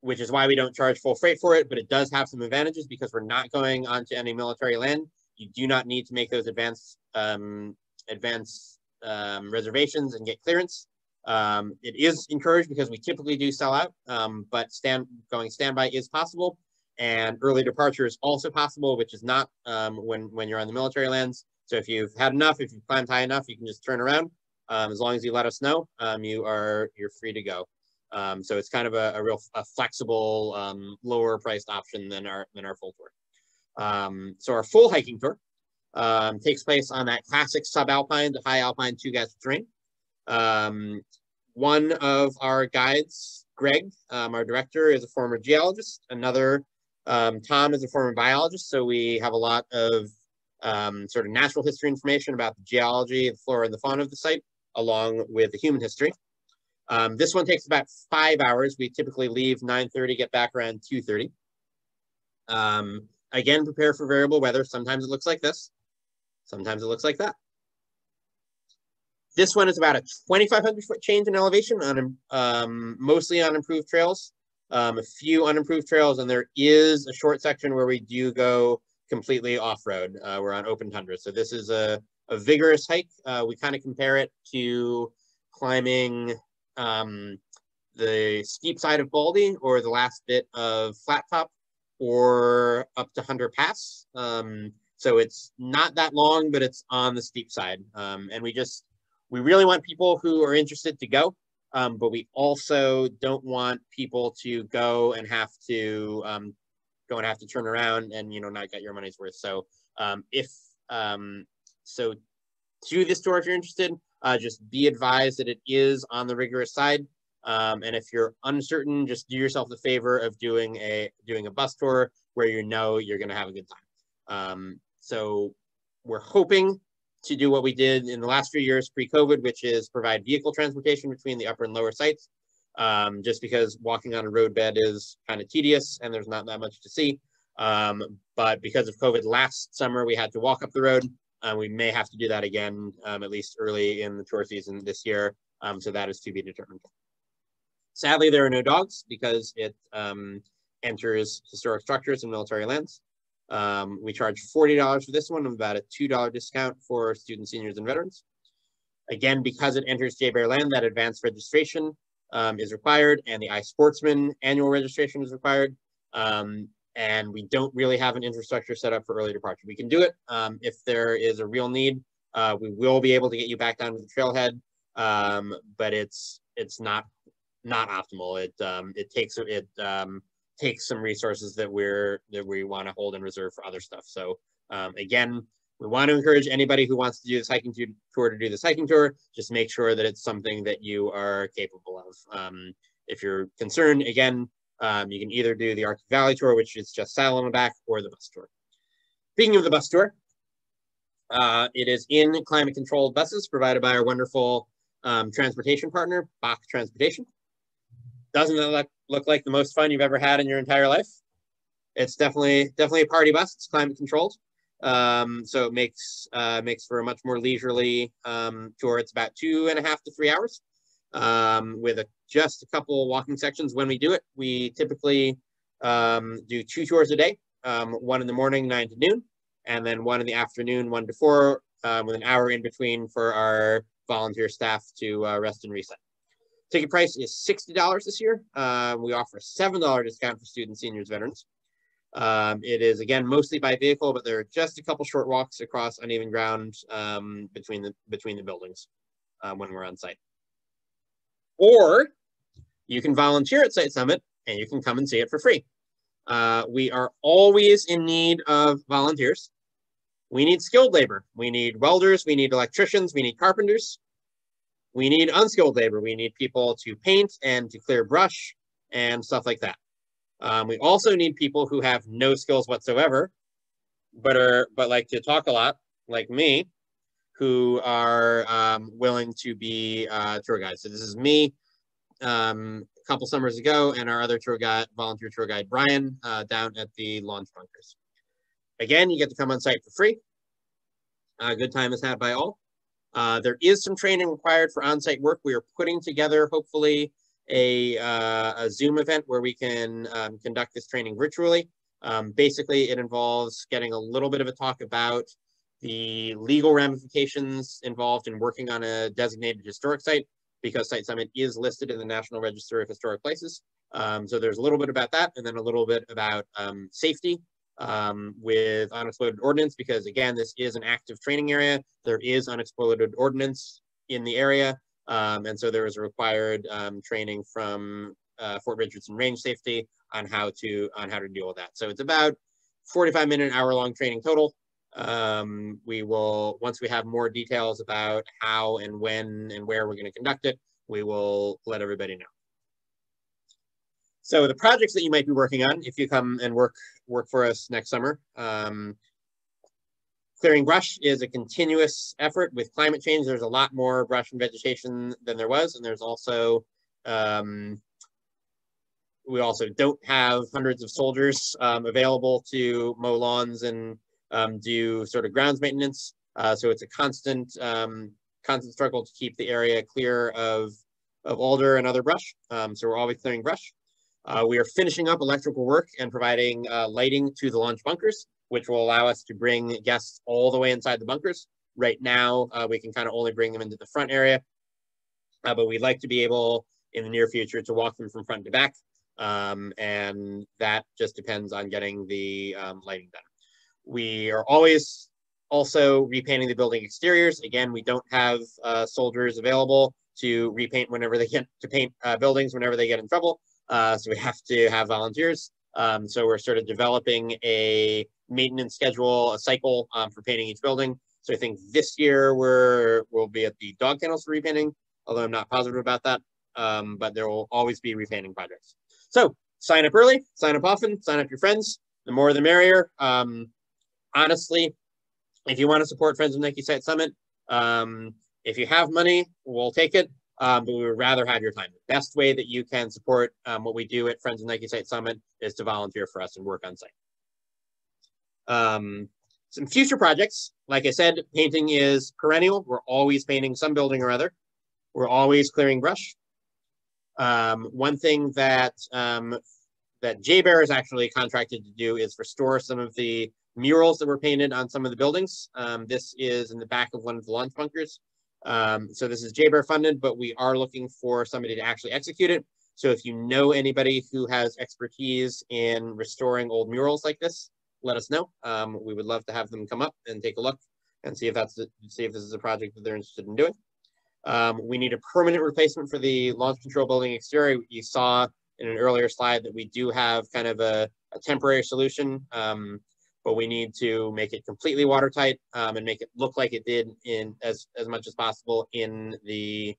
which is why we don't charge full freight for it, but it does have some advantages because we're not going onto any military land. You do not need to make those advanced um, advanced um, reservations and get clearance. Um, it is encouraged because we typically do sell out, um, but stand going standby is possible, and early departure is also possible, which is not um, when when you're on the military lands. So if you've had enough, if you've climbed high enough, you can just turn around. Um, as long as you let us know, um, you are you're free to go. Um, so it's kind of a, a real a flexible, um, lower priced option than our than our full tour. Um, so our full hiking tour um, takes place on that classic subalpine to high alpine two gas terrain. Um, one of our guides, Greg, um, our director, is a former geologist. Another, Tom, is a former biologist. So we have a lot of sort of natural history information about the geology, the flora, and the fauna of the site, along with the human history. Um, this one takes about five hours. We typically leave 9.30, get back around 2.30. Um, again, prepare for variable weather. Sometimes it looks like this. Sometimes it looks like that. This one is about a 2,500 foot change in elevation on um, mostly on improved trails, um, a few unimproved trails, and there is a short section where we do go completely off-road. Uh, we're on open tundra. So this is a, a vigorous hike. Uh, we kind of compare it to climbing um, the steep side of Baldy or the last bit of Flat Top or up to Hunter Pass. Um, so it's not that long, but it's on the steep side. Um, and we just, we really want people who are interested to go, um, but we also don't want people to go and have to um, go and have to turn around and, you know, not get your money's worth. So um, if, so to this tour, if you're interested, uh, just be advised that it is on the rigorous side. Um, and if you're uncertain, just do yourself the favor of doing a doing a bus tour where you know you're going to have a good time. Um, so we're hoping to do what we did in the last few years pre-COVID, which is provide vehicle transportation between the upper and lower sites. Um, just because walking on a roadbed is kind of tedious and there's not that much to see. Um, but because of COVID last summer, we had to walk up the road. Uh, we may have to do that again, um, at least early in the tour season this year. Um, so that is to be determined. Sadly, there are no dogs because it um, enters historic structures and military lands. Um, we charge $40 for this one, about a $2 discount for students, seniors, and veterans. Again, because it enters JBER land, that advanced registration um, is required and the iSportsman annual registration is required. Um, and we don't really have an infrastructure set up for early departure. We can do it um, if there is a real need. Uh, we will be able to get you back down to the trailhead, um, but it's it's not not optimal. It um, it takes it um, takes some resources that we're that we want to hold in reserve for other stuff. So um, again, We want to encourage anybody who wants to do this hiking tour to do this hiking tour. Just make sure that it's something that you are capable of. Um, if you're concerned, again, um, you can either do the Arctic Valley tour, which is just saddle on the back, or the bus tour. Speaking of the bus tour, uh, it is in climate controlled buses provided by our wonderful um, transportation partner, Bach Transportation. Doesn't it look, look like the most fun you've ever had in your entire life? It's definitely definitely a party bus. It's climate controlled. Um, so it makes uh, makes for a much more leisurely um, tour. It's about two and a half to three hours um, with a, just a couple walking sections. When we do it, we typically um, do two tours a day, um, one in the morning, nine to noon, and then one in the afternoon, one to four, um, with an hour in between for our volunteer staff to uh, rest and reset. Ticket price is $60 this year. Uh, we offer a $7 discount for students, seniors, veterans. Um, it is again mostly by vehicle, but there are just a couple short walks across uneven ground um, between the between the buildings uh, when we're on site. Or you can volunteer at Site Summit and you can come and see it for free. Uh, we are always in need of volunteers. We need skilled labor. We need welders, we need electricians, we need carpenters. We need unskilled labor. We need people to paint and to clear brush and stuff like that. Um, we also need people who have no skills whatsoever, but are but like to talk a lot, like me, who are um, willing to be uh, tour guides. So this is me um, a couple summers ago, and our other tour guide, volunteer tour guide Brian, uh, down at the launch bunkers. Again, you get to come on site for free. A good time is had by all. Uh, there is some training required for on-site work. We are putting together, hopefully, a, uh, a Zoom event where we can um, conduct this training virtually. Um, basically, it involves getting a little bit of a talk about the legal ramifications involved in working on a designated historic site because Site Summit is listed in the National Register of Historic Places. Um, so there's a little bit about that and then a little bit about um, safety um, with unexploded ordnance because again, this is an active training area. There is unexploded ordnance in the area. Um, and so there is a required um, training from uh, Fort Richardson Range Safety on how to on how to deal with that. So it's about 45 minute hour long training total. Um, we will once we have more details about how and when and where we're going to conduct it, we will let everybody know. So the projects that you might be working on, if you come and work work for us next summer, um, Clearing brush is a continuous effort with climate change. There's a lot more brush and vegetation than there was. And there's also, um, we also don't have hundreds of soldiers um, available to mow lawns and um, do sort of grounds maintenance. Uh, so it's a constant, um, constant struggle to keep the area clear of, of alder and other brush. Um, so we're always clearing brush. Uh, we are finishing up electrical work and providing uh, lighting to the launch bunkers which will allow us to bring guests all the way inside the bunkers. Right now, uh, we can kind of only bring them into the front area, uh, but we'd like to be able in the near future to walk them from front to back. Um, and that just depends on getting the um, lighting done. We are always also repainting the building exteriors. Again, we don't have uh, soldiers available to repaint whenever they get to paint uh, buildings whenever they get in trouble. Uh, so we have to have volunteers. Um, so we're sort of developing a maintenance schedule, a cycle um, for painting each building. So I think this year we're we'll be at the dog kennels for repainting, although I'm not positive about that. Um, but there will always be repainting projects. So sign up early, sign up often, sign up your friends. The more the merrier. Um, honestly, if you want to support Friends of Nike Site Summit, um, if you have money, we'll take it. Um, but we would rather have your time. The best way that you can support um, what we do at Friends of Nike Site Summit is to volunteer for us and work on site. Um, some future projects, like I said, painting is perennial. We're always painting some building or other. We're always clearing brush. Um, one thing that um, that JBER is actually contracted to do is restore some of the murals that were painted on some of the buildings. Um, this is in the back of one of the launch bunkers. Um, so this is JBER funded, but we are looking for somebody to actually execute it. So if you know anybody who has expertise in restoring old murals like this, let us know. Um, we would love to have them come up and take a look and see if that's the, see if this is a project that they're interested in doing. Um, we need a permanent replacement for the launch control building exterior. You saw in an earlier slide that we do have kind of a, a temporary solution. Um, but we need to make it completely watertight um, and make it look like it did in as as much as possible in the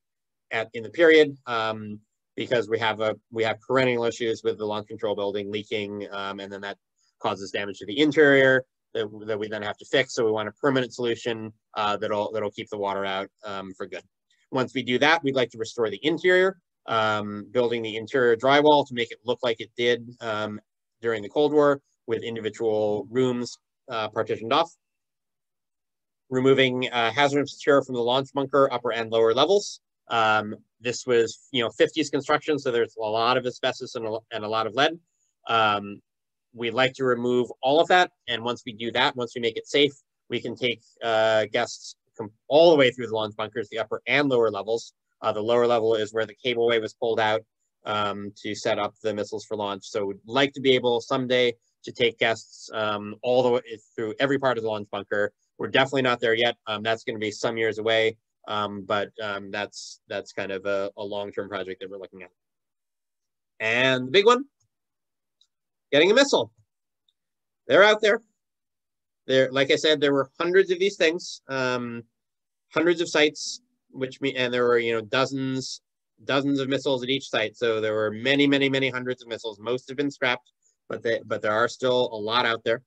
at in the period um, because we have a we have perennial issues with the launch control building leaking um, and then that causes damage to the interior that, that we then have to fix. So we want a permanent solution uh, that'll that'll keep the water out um, for good. Once we do that, we'd like to restore the interior, um, building the interior drywall to make it look like it did um, during the Cold War with individual rooms uh, partitioned off. Removing uh, hazardous material from the launch bunker, upper and lower levels. Um, this was, you know, 50s construction, so there's a lot of asbestos and a, and a lot of lead. Um, we'd like to remove all of that, and once we do that, once we make it safe, we can take uh, guests all the way through the launch bunkers, the upper and lower levels. Uh, the lower level is where the cableway was pulled out um, to set up the missiles for launch. So we'd like to be able someday to take guests um, all the way through every part of the launch bunker. We're definitely not there yet. Um, that's going to be some years away, um, but um, that's that's kind of a, a long-term project that we're looking at. And the big one, getting a missile. They're out there. There, like I said, there were hundreds of these things, um, hundreds of sites, which mean, and there were you know dozens, dozens of missiles at each site. So there were many, many, many hundreds of missiles. Most have been scrapped, but they, but there are still a lot out there.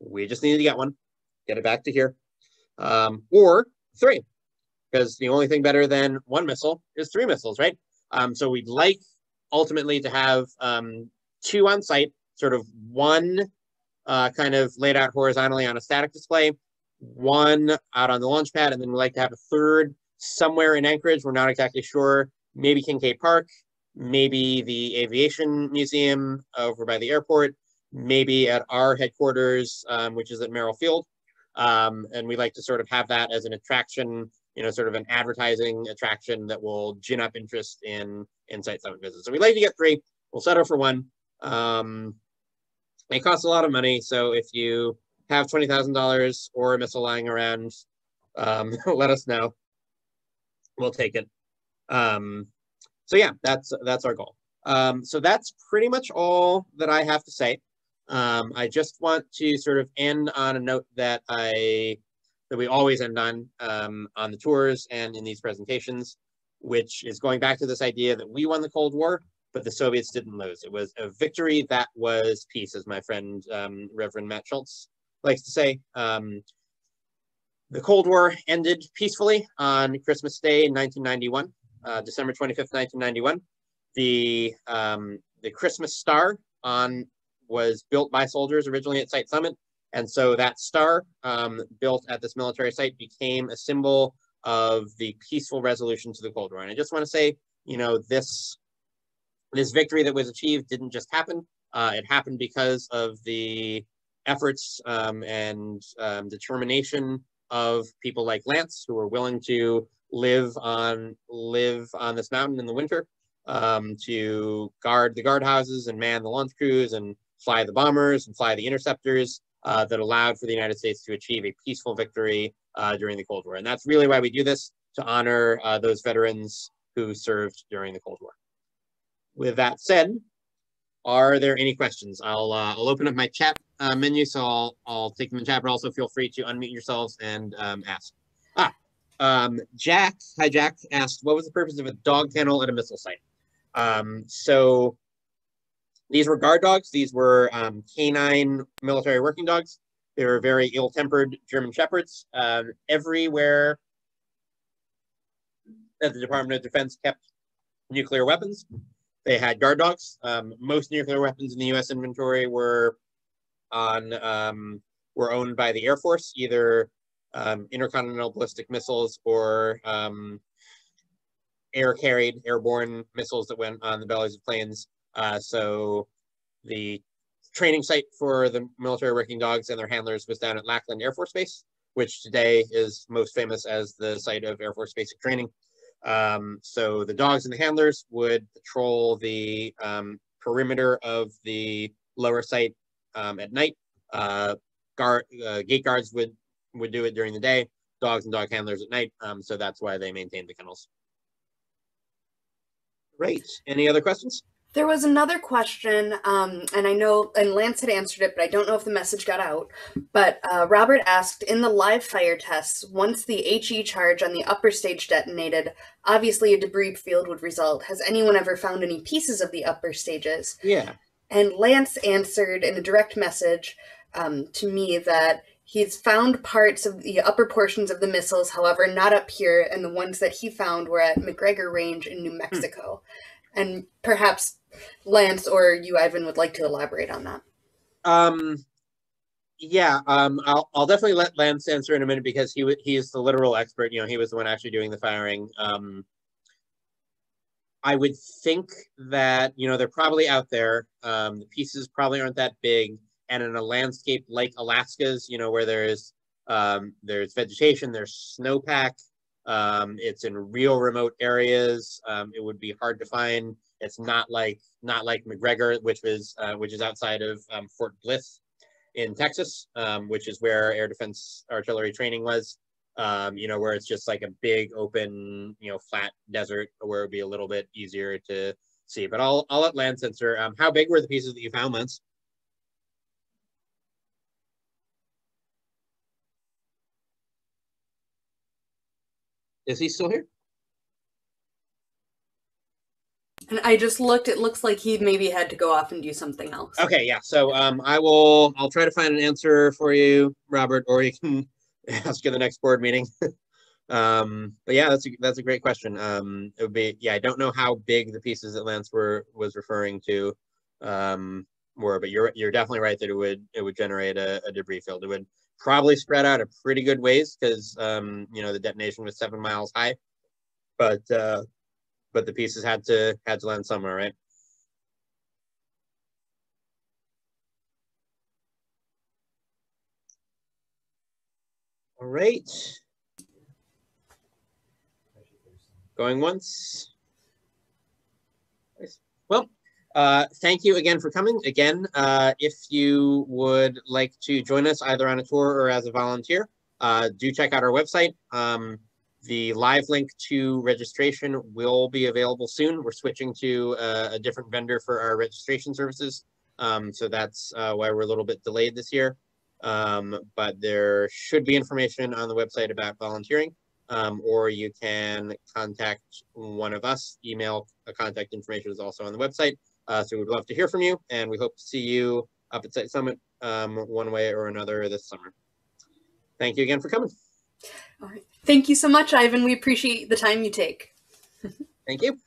We just needed to get one, get it back to here, um, or three, because the only thing better than one missile is three missiles, right? Um, so we'd like ultimately to have um, two on site, sort of one uh, kind of laid out horizontally on a static display, one out on the launch pad, and then we'd like to have a third somewhere in Anchorage. We're not exactly sure. Maybe Kincaid Park, maybe the Aviation Museum over by the airport, maybe at our headquarters, um, which is at Merrill Field. Um, and we like to sort of have that as an attraction, you know, sort of an advertising attraction that will gin up interest in in Site Summit visits. So we'd like to get three. We'll settle for one. Um, it costs a lot of money. So if you have $20,000 or a missile lying around, um, let us know. We'll take it. Um, so yeah, that's that's our goal. Um, so that's pretty much all that I have to say. Um, I just want to sort of end on a note that I that we always end on um, on the tours and in these presentations, which is going back to this idea that we won the Cold War, but the Soviets didn't lose. It was a victory that was peace, as my friend um, Reverend Matt Schultz likes to say. Um, the Cold War ended peacefully on Christmas Day in 1991, uh, December 25th, 1991. The, um, the Christmas star on was built by soldiers originally at Site Summit. And so that star um, built at this military site became a symbol of the peaceful resolution to the Cold War. And I just want to say, you know, this this victory that was achieved didn't just happen. Uh, it happened because of the efforts um, and um, determination of people like Lance, who were willing to live on live on this mountain in the winter, um, to guard the guardhouses and man the launch crews and fly the bombers and fly the interceptors uh, that allowed for the United States to achieve a peaceful victory uh, during the Cold War. And that's really why we do this, to honor uh, those veterans who served during the Cold War with that said, are there any questions? I'll uh, I'll open up my chat uh, menu, so I'll I'll take them in chat. But also feel free to unmute yourselves and um, ask. Um, Jack, hi Jack, asked what was the purpose of a dog kennel at a missile site? Um, so these were guard dogs. These were um, canine military working dogs. They were very ill-tempered German shepherds. Um, everywhere that the Department of Defense kept nuclear weapons, they had guard dogs. Um, most nuclear weapons in the U.S. inventory were on um, were owned by the Air Force, either um, intercontinental ballistic missiles or um, air carried, airborne missiles that went on the bellies of planes. Uh, so the training site for the military working dogs and their handlers was down at Lackland Air Force Base, which today is most famous as the site of Air Force basic training. Um, so the dogs and the handlers would patrol the um, perimeter of the lower site um, at night. Uh, guard, uh, gate guards would, would do it during the day, dogs and dog handlers at night. Um, so that's why they maintain the kennels. Great. Any other questions? There was another question, um, and I know, and Lance had answered it, but I don't know if the message got out. But uh, Robert asked In the live fire tests, once the HE charge on the upper stage detonated, obviously a debris field would result. Has anyone ever found any pieces of the upper stages? Yeah. And Lance answered in a direct message um, to me that he's found parts of the upper portions of the missiles, however, not up here, and the ones that he found were at McGregor Range in New Mexico. And perhaps Lance or you, Ivan, would like to elaborate on that. Um, yeah, um, I'll, I'll definitely let Lance answer in a minute because he w- he is the literal expert. You know, he was the one actually doing the firing. Um, I would think that you know they're probably out there. Um, the pieces probably aren't that big, and in a landscape like Alaska's, you know, where there's um, there's vegetation, there's snowpack. Um, it's in real remote areas. Um, it would be hard to find. It's not like not like McGregor, which was uh, which is outside of um, Fort Bliss in Texas, um, which is where air defense artillery training was. Um, you know, where it's just like a big open, you know, flat desert where it'd be a little bit easier to see. But I'll I'll let Lance answer. Um, how big were the pieces that you found, Lance? Is he still here? And I just looked, it looks like he maybe had to go off and do something else. Okay, yeah. So um, I will. I'll try to find an answer for you, Robert, or you can ask at the next board meeting. um, but yeah, that's a, that's a great question. Um, it would be yeah. I don't know how big the pieces that Lance were was referring to um, were, but you're you're definitely right that it would it would generate a, a debris field. It would probably spread out a pretty good ways because um, you know the detonation was seven miles high, but uh, but the pieces had to had to land somewhere, right? All right. Going once. Well, uh, thank you again for coming. Again, uh, if you would like to join us either on a tour or as a volunteer, uh, do check out our website. Um, the live link to registration will be available soon. We're switching to uh, a different vendor for our registration services. Um, so that's uh, why we're a little bit delayed this year. Um, but there should be information on the website about volunteering, um, or you can contact one of us. Email uh, contact information is also on the website. Uh, so we'd love to hear from you, and we hope to see you up at Site Summit um, one way or another this summer. Thank you again for coming. All right. Thank you so much, Ivan. We appreciate the time you take. Thank you.